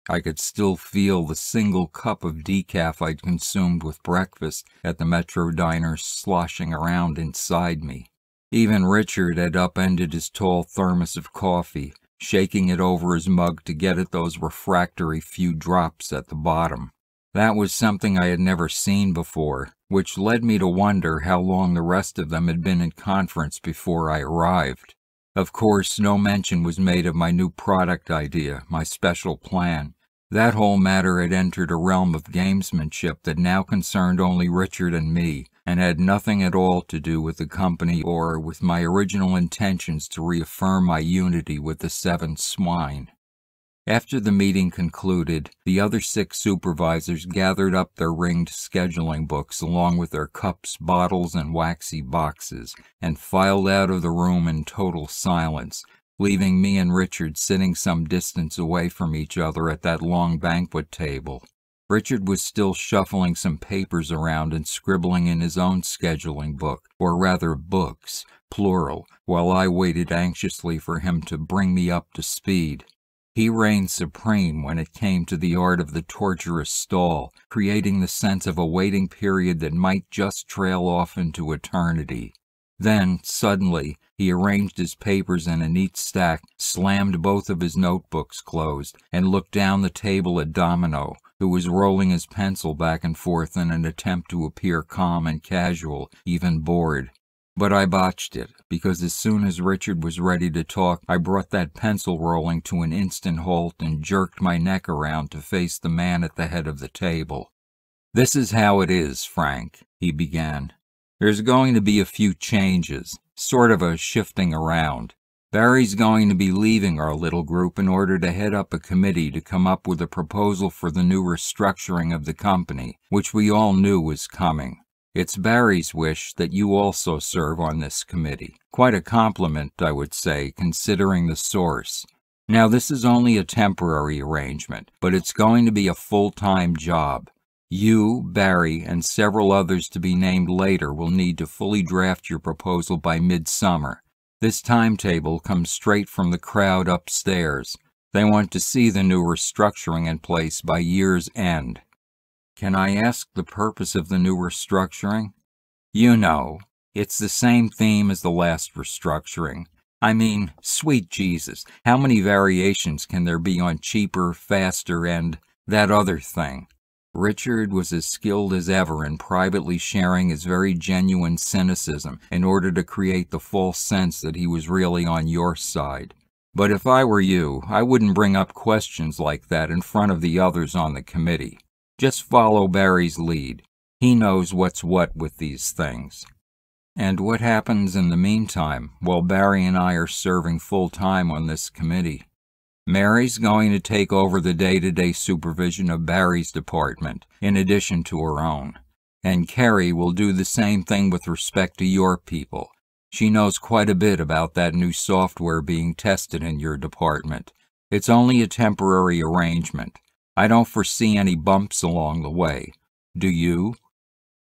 I could still feel the single cup of decaf I'd consumed with breakfast at the Metro diner sloshing around inside me. Even Richard had upended his tall thermos of coffee, shaking it over his mug to get at those refractory few drops at the bottom. That was something I had never seen before, which led me to wonder how long the rest of them had been in conference before I arrived. Of course, no mention was made of my new product idea, my special plan. That whole matter had entered a realm of gamesmanship that now concerned only Richard and me, and had nothing at all to do with the company or with my original intentions to reaffirm my unity with the seven swine. After the meeting concluded, the other six supervisors gathered up their ringed scheduling books along with their cups, bottles, and waxy boxes and filed out of the room in total silence, leaving me and Richard sitting some distance away from each other at that long banquet table. Richard was still shuffling some papers around and scribbling in his own scheduling book, or rather books, plural, while I waited anxiously for him to bring me up to speed. He reigned supreme when it came to the art of the torturous stall, creating the sense of a waiting period that might just trail off into eternity. Then, suddenly, he arranged his papers in a neat stack, slammed both of his notebooks closed, and looked down the table at Dominio, who was rolling his pencil back and forth in an attempt to appear calm and casual, even bored. But I botched it, because as soon as Richard was ready to talk, I brought that pencil rolling to an instant halt and jerked my neck around to face the man at the head of the table. This is how it is, Frank, he began. There's going to be a few changes, sort of a shifting around. Barry's going to be leaving our little group in order to head up a committee to come up with a proposal for the new restructuring of the company, which we all knew was coming. It's Barry's wish that you also serve on this committee. Quite a compliment, I would say, considering the source. Now, this is only a temporary arrangement, but it's going to be a full time job. You, Barry, and several others to be named later will need to fully draft your proposal by midsummer. This timetable comes straight from the crowd upstairs. They want to see the new restructuring in place by year's end. Can I ask the purpose of the new restructuring? You know, it's the same theme as the last restructuring. I mean, sweet Jesus, how many variations can there be on cheaper, faster, and that other thing? Richard was as skilled as ever in privately sharing his very genuine cynicism in order to create the false sense that he was really on your side. But if I were you, I wouldn't bring up questions like that in front of the others on the committee. Just follow Barry's lead. He knows what's what with these things. And what happens in the meantime while Barry and I are serving full time on this committee? Mary's going to take over the day to day supervision of Barry's department, in addition to her own. And Carrie will do the same thing with respect to your people. She knows quite a bit about that new software being tested in your department. It's only a temporary arrangement. I don't foresee any bumps along the way. Do you?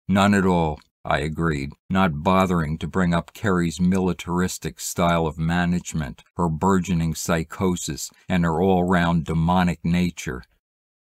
None at all, I agreed, not bothering to bring up Carrie's militaristic style of management, her burgeoning psychosis, and her all round demonic nature.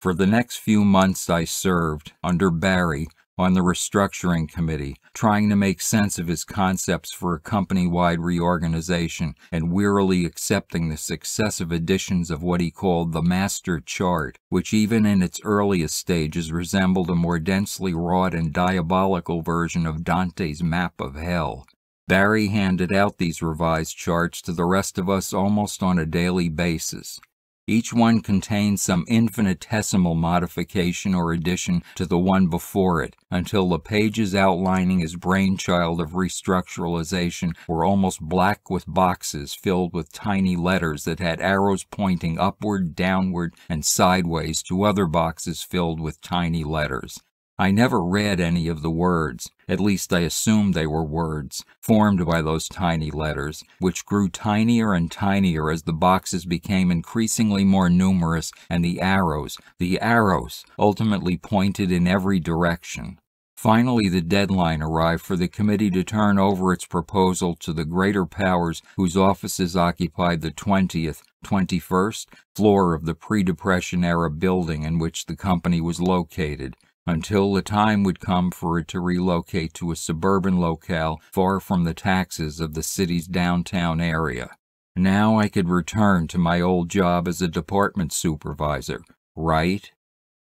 For the next few months I served, under Barry, on the restructuring committee, trying to make sense of his concepts for a company wide reorganization and wearily accepting the successive editions of what he called the Master Chart, which even in its earliest stages resembled a more densely wrought and diabolical version of Dante's map of hell. Barry handed out these revised charts to the rest of us almost on a daily basis. Each one contained some infinitesimal modification or addition to the one before it, until the pages outlining his brainchild of restructuralization were almost black with boxes filled with tiny letters that had arrows pointing upward, downward, and sideways to other boxes filled with tiny letters. I never read any of the words, at least I assumed they were words, formed by those tiny letters, which grew tinier and tinier as the boxes became increasingly more numerous and the arrows, the arrows, ultimately pointed in every direction. Finally, the deadline arrived for the committee to turn over its proposal to the greater powers whose offices occupied the 20th, 21st floor of the pre Depression era building in which the company was located until the time would come for it to relocate to a suburban locale far from the taxes of the city's downtown area. Now I could return to my old job as a department supervisor. Right?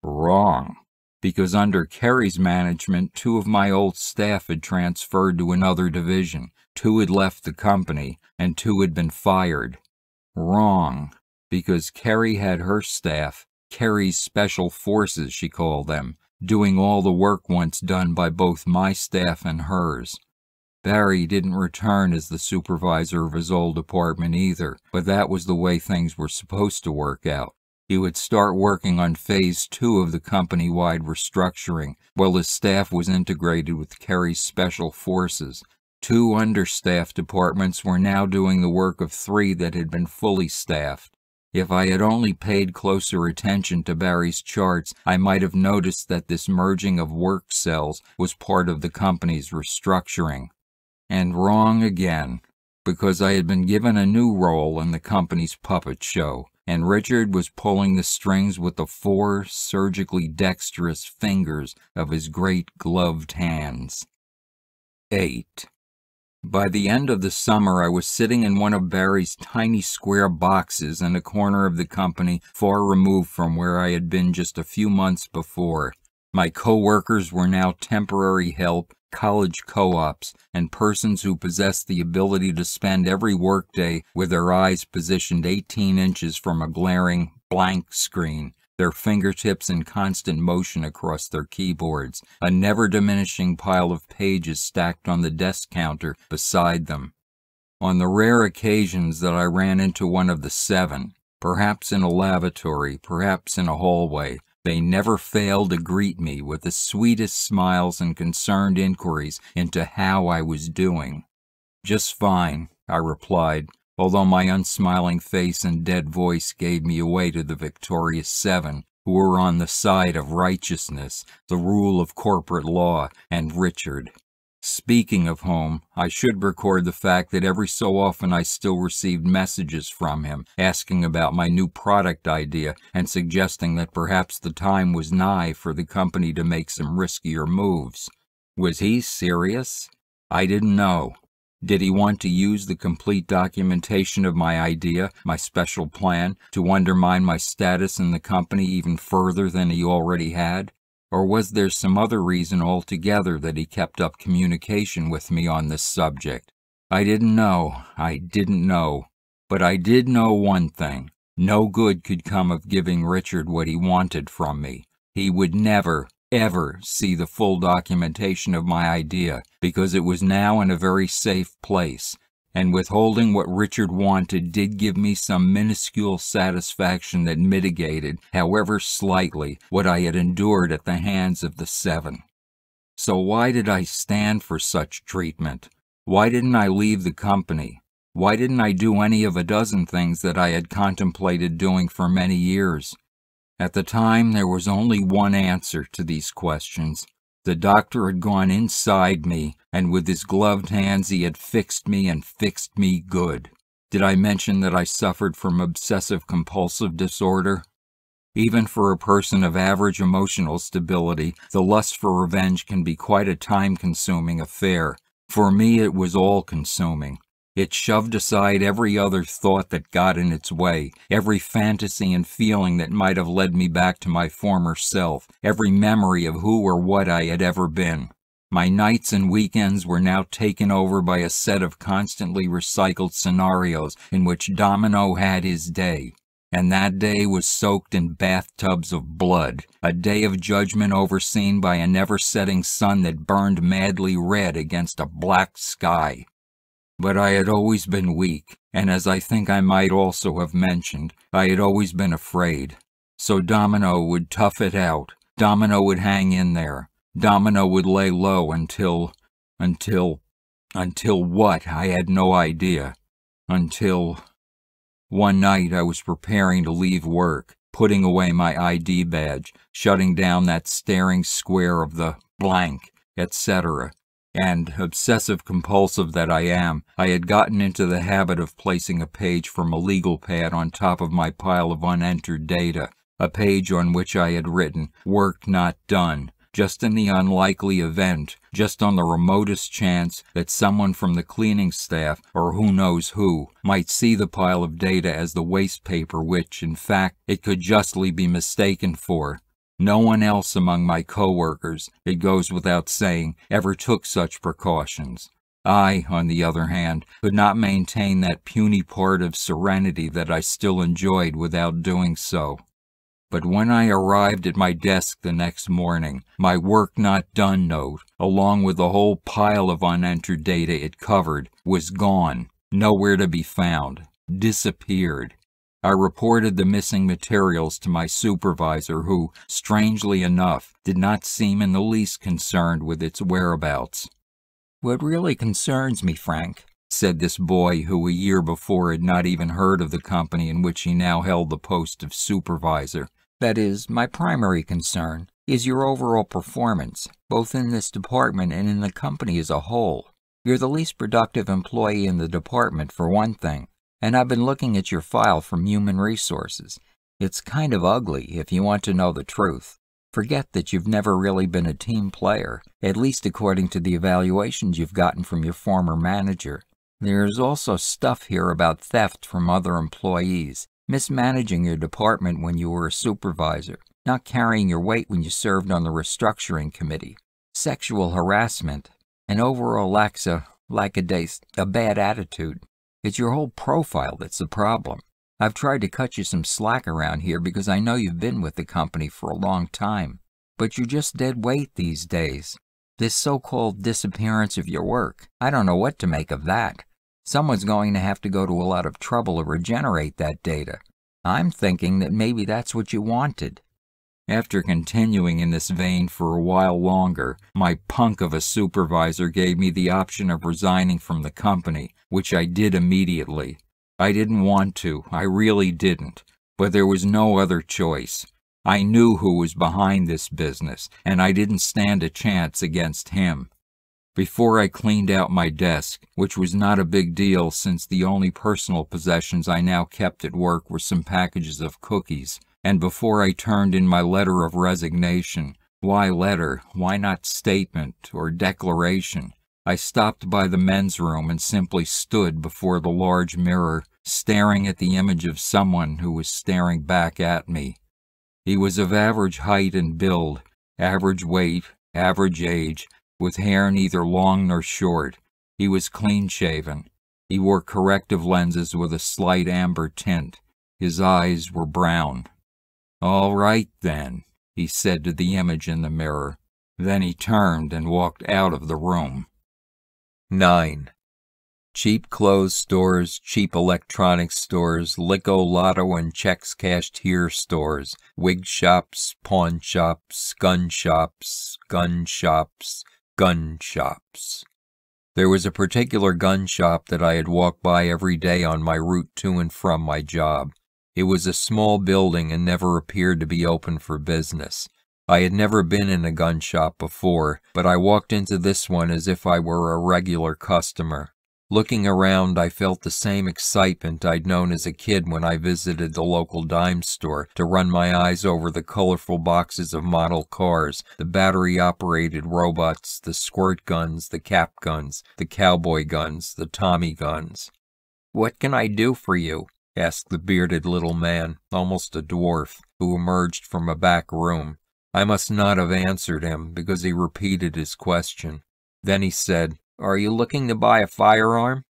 Wrong. Because under Carrie's management, two of my old staff had transferred to another division, two had left the company, and two had been fired. Wrong. Because Carrie had her staff, Carrie's special forces, she called them, doing all the work once done by both my staff and hers. Barry didn't return as the supervisor of his old department either, but that was the way things were supposed to work out. He would start working on phase two of the company wide restructuring while his staff was integrated with Carrie's special forces. Two understaffed departments were now doing the work of three that had been fully staffed. If I had only paid closer attention to Barry's charts, I might have noticed that this merging of work cells was part of the company's restructuring. And wrong again, because I had been given a new role in the company's puppet show, and Richard was pulling the strings with the four surgically dexterous fingers of his great gloved hands. 8. By the end of the summer, I was sitting in one of Barry's tiny square boxes in a corner of the company far removed from where I had been just a few months before. My co-workers were now temporary help, college co-ops, and persons who possessed the ability to spend every workday with their eyes positioned 18 inches from a glaring blank screen their fingertips in constant motion across their keyboards, a never diminishing pile of pages stacked on the desk counter beside them. On the rare occasions that I ran into one of the seven, perhaps in a lavatory, perhaps in a hallway, they never failed to greet me with the sweetest smiles and concerned inquiries into how I was doing. Just fine, I replied, although my unsmiling face and dead voice gave me away to the victorious seven, who were on the side of righteousness, the rule of corporate law, and Richard. Speaking of home, I should record the fact that every so often I still received messages from him asking about my new product idea and suggesting that perhaps the time was nigh for the company to make some riskier moves. Was he serious? I didn't know. Did he want to use the complete documentation of my idea, my special plan, to undermine my status in the company even further than he already had? Or was there some other reason altogether that he kept up communication with me on this subject? I didn't know, I didn't know. But I did know one thing. No good could come of giving Richard what he wanted from me. He would never, ever see the full documentation of my idea because it was now in a very safe place, and withholding what Richard wanted did give me some minuscule satisfaction that mitigated, however slightly, what I had endured at the hands of the seven. So why did I stand for such treatment? Why didn't I leave the company? Why didn't I do any of a dozen things that I had contemplated doing for many years? At the time, there was only one answer to these questions. The doctor had gone inside me, and with his gloved hands he had fixed me and fixed me good. Did I mention that I suffered from obsessive compulsive disorder? Even for a person of average emotional stability, the lust for revenge can be quite a time consuming affair. For me, it was all consuming. It shoved aside every other thought that got in its way, every fantasy and feeling that might have led me back to my former self, every memory of who or what I had ever been. My nights and weekends were now taken over by a set of constantly recycled scenarios in which Dominio had his day. And that day was soaked in bathtubs of blood, a day of judgment overseen by a never setting sun that burned madly red against a black sky. But I had always been weak, and as I think I might also have mentioned, I had always been afraid. So Dominio would tough it out. Dominio would hang in there. Dominio would lay low until, until, until what? I had no idea. Until one night I was preparing to leave work, putting away my ID badge, shutting down that staring square of the blank, etc and, obsessive compulsive that I am, I had gotten into the habit of placing a page from a legal pad on top of my pile of unentered data, a page on which I had written, work not done, just in the unlikely event, just on the remotest chance that someone from the cleaning staff, or who knows who, might see the pile of data as the waste paper which, in fact, it could justly be mistaken for, no one else among my coworkers, it goes without saying, ever took such precautions. I, on the other hand, could not maintain that puny part of serenity that I still enjoyed without doing so. But when I arrived at my desk the next morning, my work not done note, along with the whole pile of unentered data it covered, was gone, nowhere to be found, disappeared. I reported the missing materials to my supervisor, who, strangely enough, did not seem in the least concerned with its whereabouts. What really concerns me, Frank, said this boy who a year before had not even heard of the company in which he now held the post of supervisor, that is, my primary concern, is your overall performance, both in this department and in the company as a whole. You're the least productive employee in the department, for one thing and I've been looking at your file from Human Resources. It's kind of ugly if you want to know the truth. Forget that you've never really been a team player, at least according to the evaluations you've gotten from your former manager. There's also stuff here about theft from other employees, mismanaging your department when you were a supervisor, not carrying your weight when you served on the restructuring committee, sexual harassment, and overall laxa, uh, lackadace, a bad attitude. It's your whole profile that's the problem. I've tried to cut you some slack around here because I know you've been with the company for a long time, but you're just dead weight these days. This so-called disappearance of your work, I don't know what to make of that. Someone's going to have to go to a lot of trouble to regenerate that data. I'm thinking that maybe that's what you wanted. After continuing in this vein for a while longer, my punk of a supervisor gave me the option of resigning from the company, which I did immediately. I didn't want to, I really didn't, but there was no other choice. I knew who was behind this business, and I didn't stand a chance against him. Before I cleaned out my desk, which was not a big deal since the only personal possessions I now kept at work were some packages of cookies, and before I turned in my letter of resignation, why letter, why not statement or declaration, I stopped by the men's room and simply stood before the large mirror, staring at the image of someone who was staring back at me. He was of average height and build, average weight, average age, with hair neither long nor short. He was clean shaven. He wore corrective lenses with a slight amber tint. His eyes were brown. All right, then, he said to the image in the mirror. Then he turned and walked out of the room. 9. Cheap clothes stores, cheap electronics stores, Liquor Lotto and checks cashed here stores, wig shops, pawn shops, gun shops, gun shops, gun shops. There was a particular gun shop that I had walked by every day on my route to and from my job. It was a small building and never appeared to be open for business. I had never been in a gun shop before, but I walked into this one as if I were a regular customer. Looking around, I felt the same excitement I'd known as a kid when I visited the local dime store to run my eyes over the colorful boxes of model cars, the battery operated robots, the squirt guns, the cap guns, the cowboy guns, the Tommy guns. What can I do for you? Asked the bearded little man, almost a dwarf, who emerged from a back room. I must not have answered him because he repeated his question. Then he said, Are you looking to buy a firearm?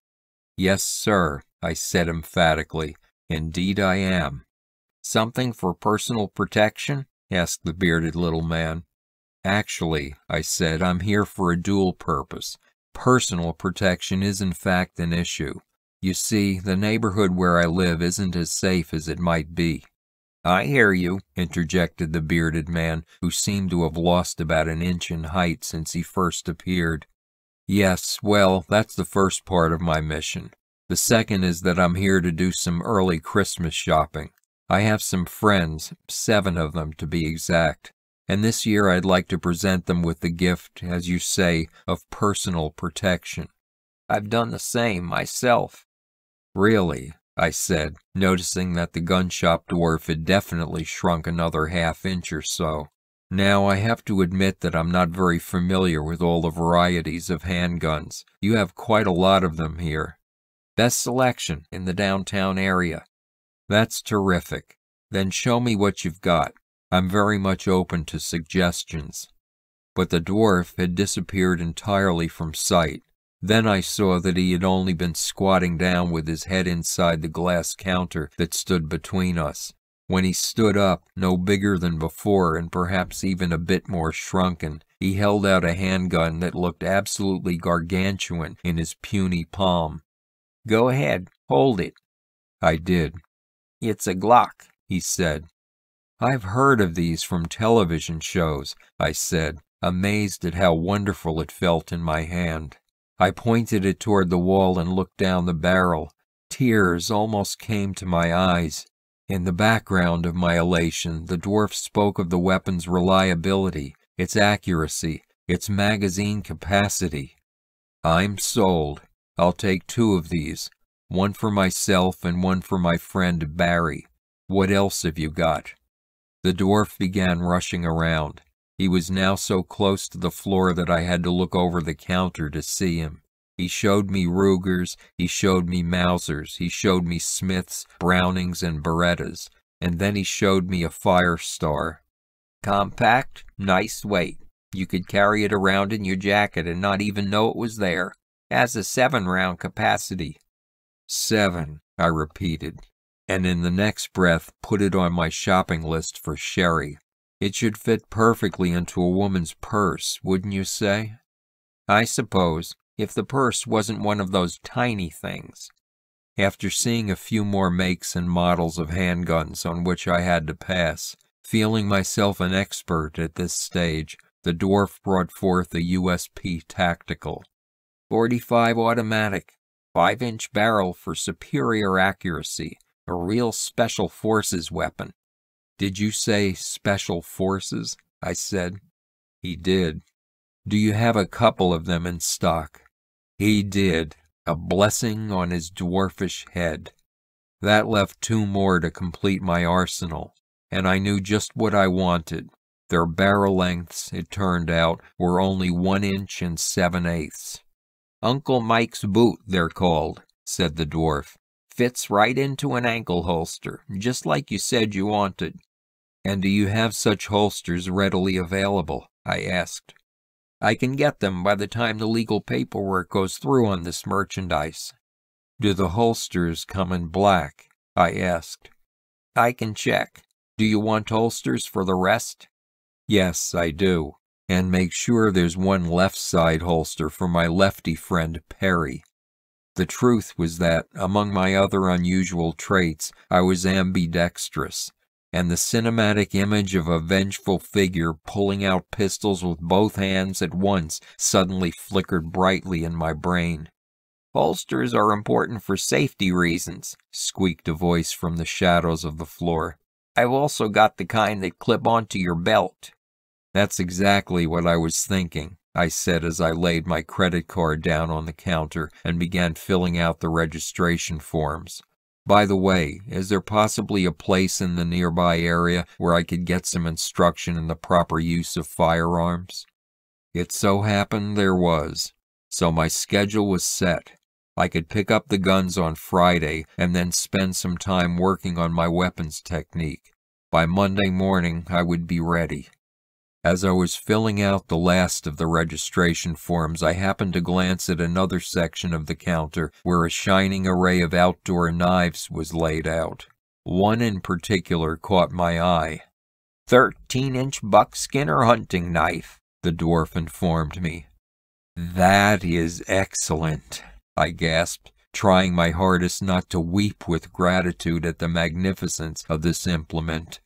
Yes, sir, I said emphatically. Indeed I am. Something for personal protection? asked the bearded little man. Actually, I said, I'm here for a dual purpose. Personal protection is in fact an issue. You see, the neighborhood where I live isn't as safe as it might be. I hear you, interjected the bearded man, who seemed to have lost about an inch in height since he first appeared. Yes, well, that's the first part of my mission. The second is that I'm here to do some early Christmas shopping. I have some friends, seven of them to be exact, and this year I'd like to present them with the gift, as you say, of personal protection. I've done the same myself. Really, I said, noticing that the gun shop dwarf had definitely shrunk another half inch or so. Now, I have to admit that I'm not very familiar with all the varieties of handguns. You have quite a lot of them here. Best selection in the downtown area. That's terrific. Then show me what you've got. I'm very much open to suggestions. But the dwarf had disappeared entirely from sight, then I saw that he had only been squatting down with his head inside the glass counter that stood between us. When he stood up, no bigger than before and perhaps even a bit more shrunken, he held out a handgun that looked absolutely gargantuan in his puny palm. Go ahead, hold it. I did. It's a Glock, he said. I've heard of these from television shows, I said, amazed at how wonderful it felt in my hand. I pointed it toward the wall and looked down the barrel. Tears almost came to my eyes. In the background of my elation, the dwarf spoke of the weapon's reliability, its accuracy, its magazine capacity. I'm sold. I'll take two of these, one for myself and one for my friend Barry. What else have you got? The dwarf began rushing around. He was now so close to the floor that I had to look over the counter to see him. He showed me Rugers, he showed me Mausers, he showed me Smiths, Brownings, and Berettas, and then he showed me a Firestar. Compact, nice weight. You could carry it around in your jacket and not even know it was there. Has a seven round capacity. Seven, I repeated, and in the next breath put it on my shopping list for Sherry. It should fit perfectly into a woman's purse, wouldn't you say? I suppose, if the purse wasn't one of those tiny things. After seeing a few more makes and models of handguns on which I had to pass, feeling myself an expert at this stage, the dwarf brought forth a USP Tactical. 45 automatic, 5 inch barrel for superior accuracy, a real special forces weapon. Did you say special forces? I said. He did. Do you have a couple of them in stock? He did, a blessing on his dwarfish head. That left two more to complete my arsenal, and I knew just what I wanted. Their barrel lengths, it turned out, were only one inch and seven eighths. Uncle Mike's boot, they're called, said the dwarf. Fits right into an ankle holster, just like you said you wanted. And do you have such holsters readily available? I asked. I can get them by the time the legal paperwork goes through on this merchandise. Do the holsters come in black? I asked. I can check. Do you want holsters for the rest? Yes, I do. And make sure there's one left side holster for my lefty friend Perry. The truth was that, among my other unusual traits, I was ambidextrous, and the cinematic image of a vengeful figure pulling out pistols with both hands at once suddenly flickered brightly in my brain. Holsters are important for safety reasons, squeaked a voice from the shadows of the floor. I've also got the kind that clip onto your belt. That's exactly what I was thinking, I said as I laid my credit card down on the counter and began filling out the registration forms. By the way, is there possibly a place in the nearby area where I could get some instruction in the proper use of firearms? It so happened there was, so my schedule was set. I could pick up the guns on Friday and then spend some time working on my weapons technique. By Monday morning, I would be ready. As I was filling out the last of the registration forms, I happened to glance at another section of the counter where a shining array of outdoor knives was laid out. One in particular caught my eye. Thirteen inch buckskinner hunting knife, the dwarf informed me. That is excellent, I gasped, trying my hardest not to weep with gratitude at the magnificence of this implement.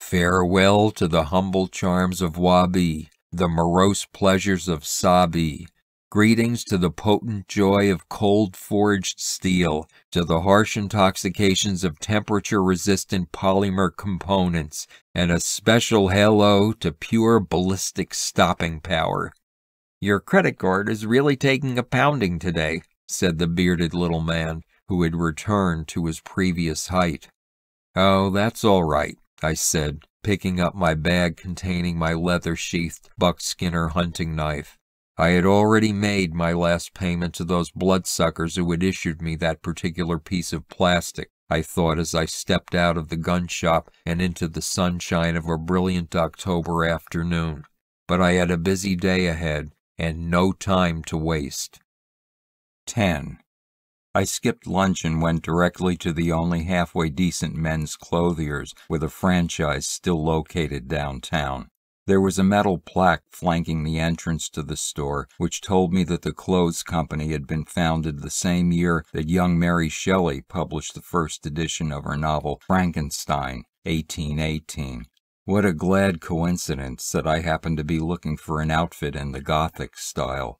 Farewell to the humble charms of Wabi, the morose pleasures of Sabi. Greetings to the potent joy of cold forged steel, to the harsh intoxications of temperature resistant polymer components, and a special hello to pure ballistic stopping power. Your credit card is really taking a pounding today, said the bearded little man, who had returned to his previous height. Oh, that's all right, I said, picking up my bag containing my leather sheathed buckskinner hunting knife. I had already made my last payment to those bloodsuckers who had issued me that particular piece of plastic, I thought as I stepped out of the gun shop and into the sunshine of a brilliant October afternoon. But I had a busy day ahead and no time to waste. 10. I skipped lunch and went directly to the only halfway decent men's clothiers with a franchise still located downtown. There was a metal plaque flanking the entrance to the store, which told me that the clothes company had been founded the same year that young Mary Shelley published the first edition of her novel Frankenstein, 1818. What a glad coincidence that I happened to be looking for an outfit in the Gothic style.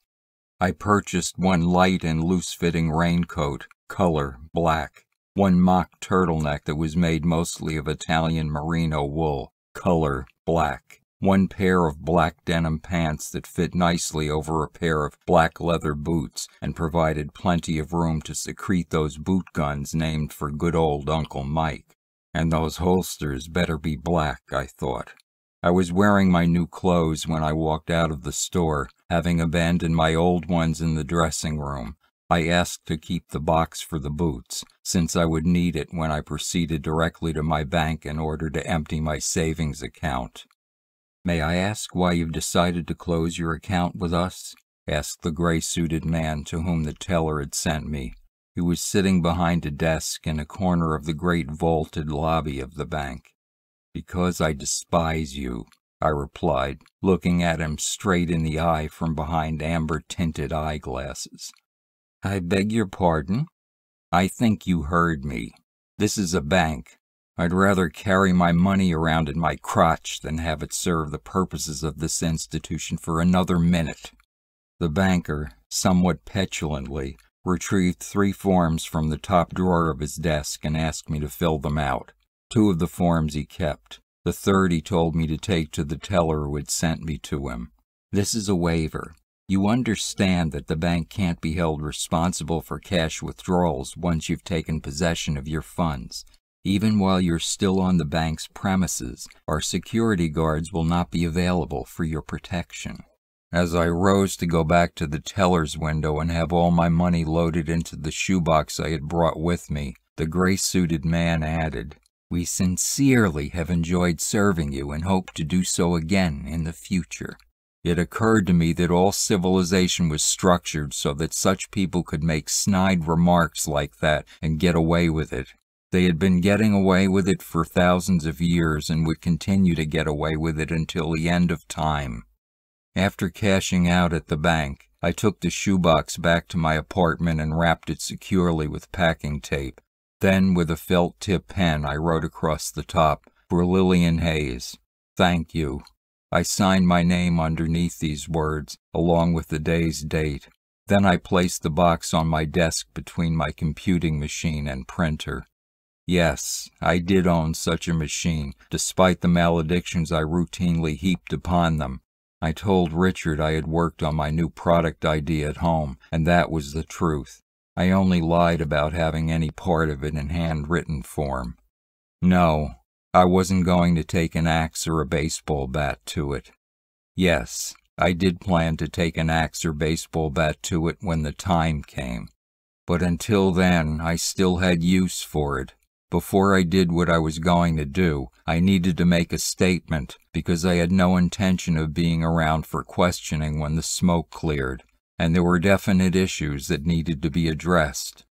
I purchased one light and loose fitting raincoat, color black, one mock turtleneck that was made mostly of Italian merino wool, color black, one pair of black denim pants that fit nicely over a pair of black leather boots and provided plenty of room to secrete those boot guns named for good old Uncle Mike. And those holsters better be black, I thought. I was wearing my new clothes when I walked out of the store, having abandoned my old ones in the dressing room. I asked to keep the box for the boots, since I would need it when I proceeded directly to my bank in order to empty my savings account. May I ask why you've decided to close your account with us? asked the gray suited man to whom the teller had sent me. He was sitting behind a desk in a corner of the great vaulted lobby of the bank. Because I despise you, I replied, looking at him straight in the eye from behind amber tinted eyeglasses. I beg your pardon? I think you heard me. This is a bank, I'd rather carry my money around in my crotch than have it serve the purposes of this institution for another minute. The banker, somewhat petulantly, retrieved three forms from the top drawer of his desk and asked me to fill them out. Two of the forms he kept. The third he told me to take to the teller who had sent me to him. This is a waiver. You understand that the bank can't be held responsible for cash withdrawals once you've taken possession of your funds. Even while you're still on the bank's premises, our security guards will not be available for your protection. As I rose to go back to the teller's window and have all my money loaded into the shoebox I had brought with me, the gray suited man added, We sincerely have enjoyed serving you and hope to do so again in the future. It occurred to me that all civilization was structured so that such people could make snide remarks like that and get away with it. They had been getting away with it for thousands of years and would continue to get away with it until the end of time. After cashing out at the bank, I took the shoebox back to my apartment and wrapped it securely with packing tape. Then, with a felt tip pen, I wrote across the top, For Lillian Hayes. Thank you. I signed my name underneath these words, along with the day's date. Then I placed the box on my desk between my computing machine and printer. Yes, I did own such a machine, despite the maledictions I routinely heaped upon them. I told Richard I had worked on my new product idea at home, and that was the truth. I only lied about having any part of it in handwritten form. No, I wasn't going to take an axe or a baseball bat to it. Yes, I did plan to take an axe or baseball bat to it when the time came. But until then, I still had use for it, before I did what I was going to do, I needed to make a statement because I had no intention of being around for questioning when the smoke cleared, and there were definite issues that needed to be addressed.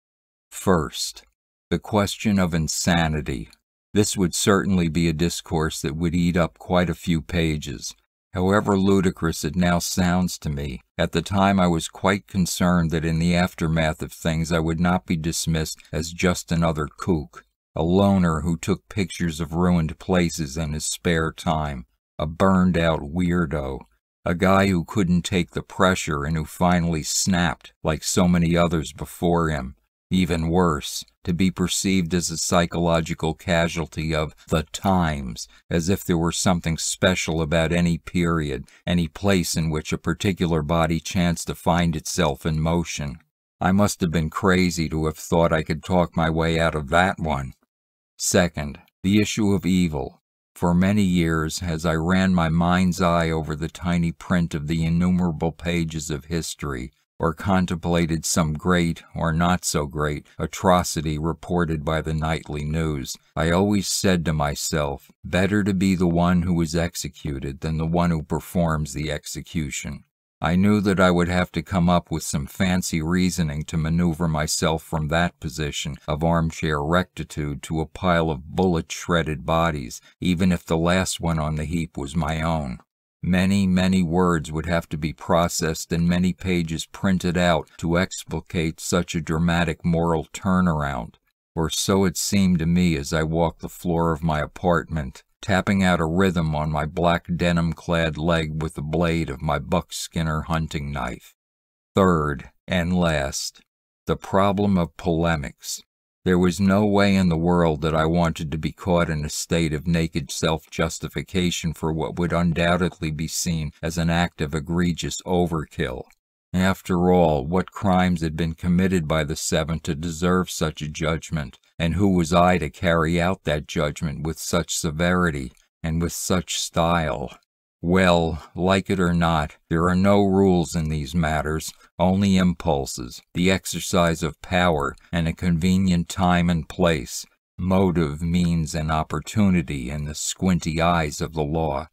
First, the question of insanity. This would certainly be a discourse that would eat up quite a few pages. However ludicrous it now sounds to me, at the time I was quite concerned that in the aftermath of things I would not be dismissed as just another kook a loner who took pictures of ruined places in his spare time, a burned out weirdo, a guy who couldn't take the pressure and who finally snapped like so many others before him. Even worse, to be perceived as a psychological casualty of the times, as if there were something special about any period, any place in which a particular body chanced to find itself in motion. I must have been crazy to have thought I could talk my way out of that one. Second, the issue of evil. For many years, as I ran my mind's eye over the tiny print of the innumerable pages of history, or contemplated some great or not so great atrocity reported by the nightly news, I always said to myself, better to be the one who is executed than the one who performs the execution. I knew that I would have to come up with some fancy reasoning to maneuver myself from that position of armchair rectitude to a pile of bullet shredded bodies, even if the last one on the heap was my own. Many, many words would have to be processed and many pages printed out to explicate such a dramatic moral turnaround, or so it seemed to me as I walked the floor of my apartment, tapping out a rhythm on my black denim clad leg with the blade of my buckskinner hunting knife. Third, and last, the problem of polemics. There was no way in the world that I wanted to be caught in a state of naked self justification for what would undoubtedly be seen as an act of egregious overkill. After all, what crimes had been committed by the seven to deserve such a judgment, and who was I to carry out that judgment with such severity and with such style? Well, like it or not, there are no rules in these matters, only impulses, the exercise of power, and a convenient time and place, motive, means, and opportunity in the squinty eyes of the law.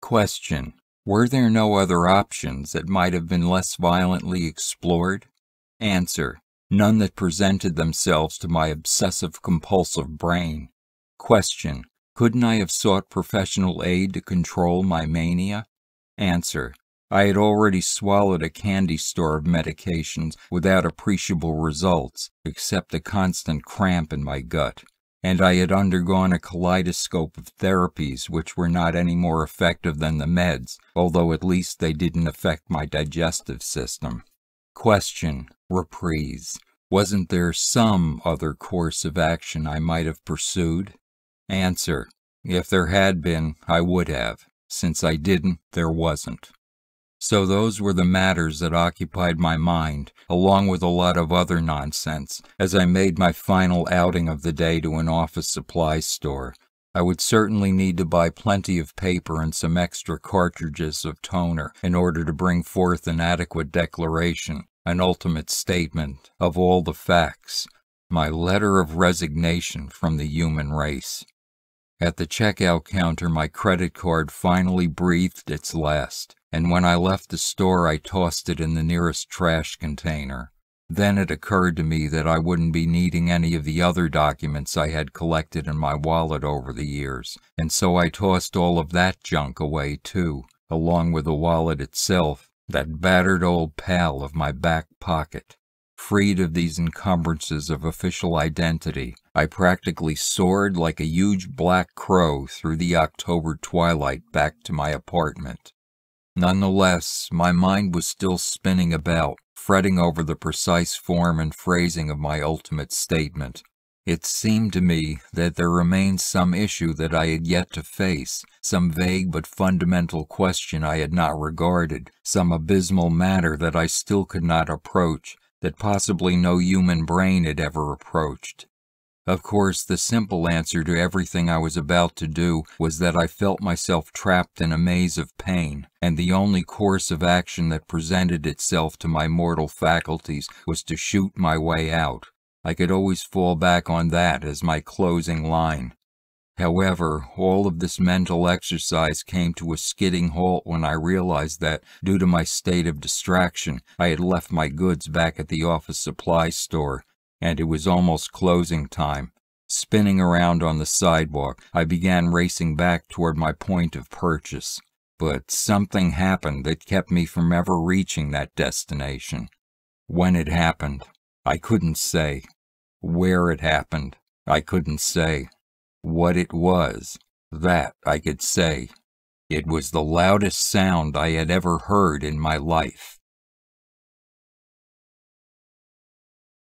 Question. Were there no other options that might have been less violently explored? Answer. None that presented themselves to my obsessive compulsive brain. Question. Couldn't I have sought professional aid to control my mania? Answer. I had already swallowed a candy store of medications without appreciable results, except a constant cramp in my gut, and I had undergone a kaleidoscope of therapies which were not any more effective than the meds, although at least they didn't affect my digestive system. Question. Reprise. Wasn't there some other course of action I might have pursued? Answer. If there had been, I would have. Since I didn't, there wasn't. So those were the matters that occupied my mind, along with a lot of other nonsense, as I made my final outing of the day to an office supply store. I would certainly need to buy plenty of paper and some extra cartridges of toner in order to bring forth an adequate declaration, an ultimate statement of all the facts, my letter of resignation from the human race. At the checkout counter, my credit card finally breathed its last, and when I left the store, I tossed it in the nearest trash container. Then it occurred to me that I wouldn't be needing any of the other documents I had collected in my wallet over the years, and so I tossed all of that junk away too, along with the wallet itself, that battered old pal of my back pocket. Freed of these encumbrances of official identity, I practically soared like a huge black crow through the October twilight back to my apartment. Nonetheless, my mind was still spinning about, fretting over the precise form and phrasing of my ultimate statement. It seemed to me that there remained some issue that I had yet to face, some vague but fundamental question I had not regarded, some abysmal matter that I still could not approach, that possibly no human brain had ever approached. Of course, the simple answer to everything I was about to do was that I felt myself trapped in a maze of pain, and the only course of action that presented itself to my mortal faculties was to shoot my way out. I could always fall back on that as my closing line. However, all of this mental exercise came to a skidding halt when I realized that, due to my state of distraction, I had left my goods back at the office supply store, and it was almost closing time. Spinning around on the sidewalk, I began racing back toward my point of purchase. But something happened that kept me from ever reaching that destination. When it happened, I couldn't say. Where it happened, I couldn't say. What it was, that I could say. It was the loudest sound I had ever heard in my life.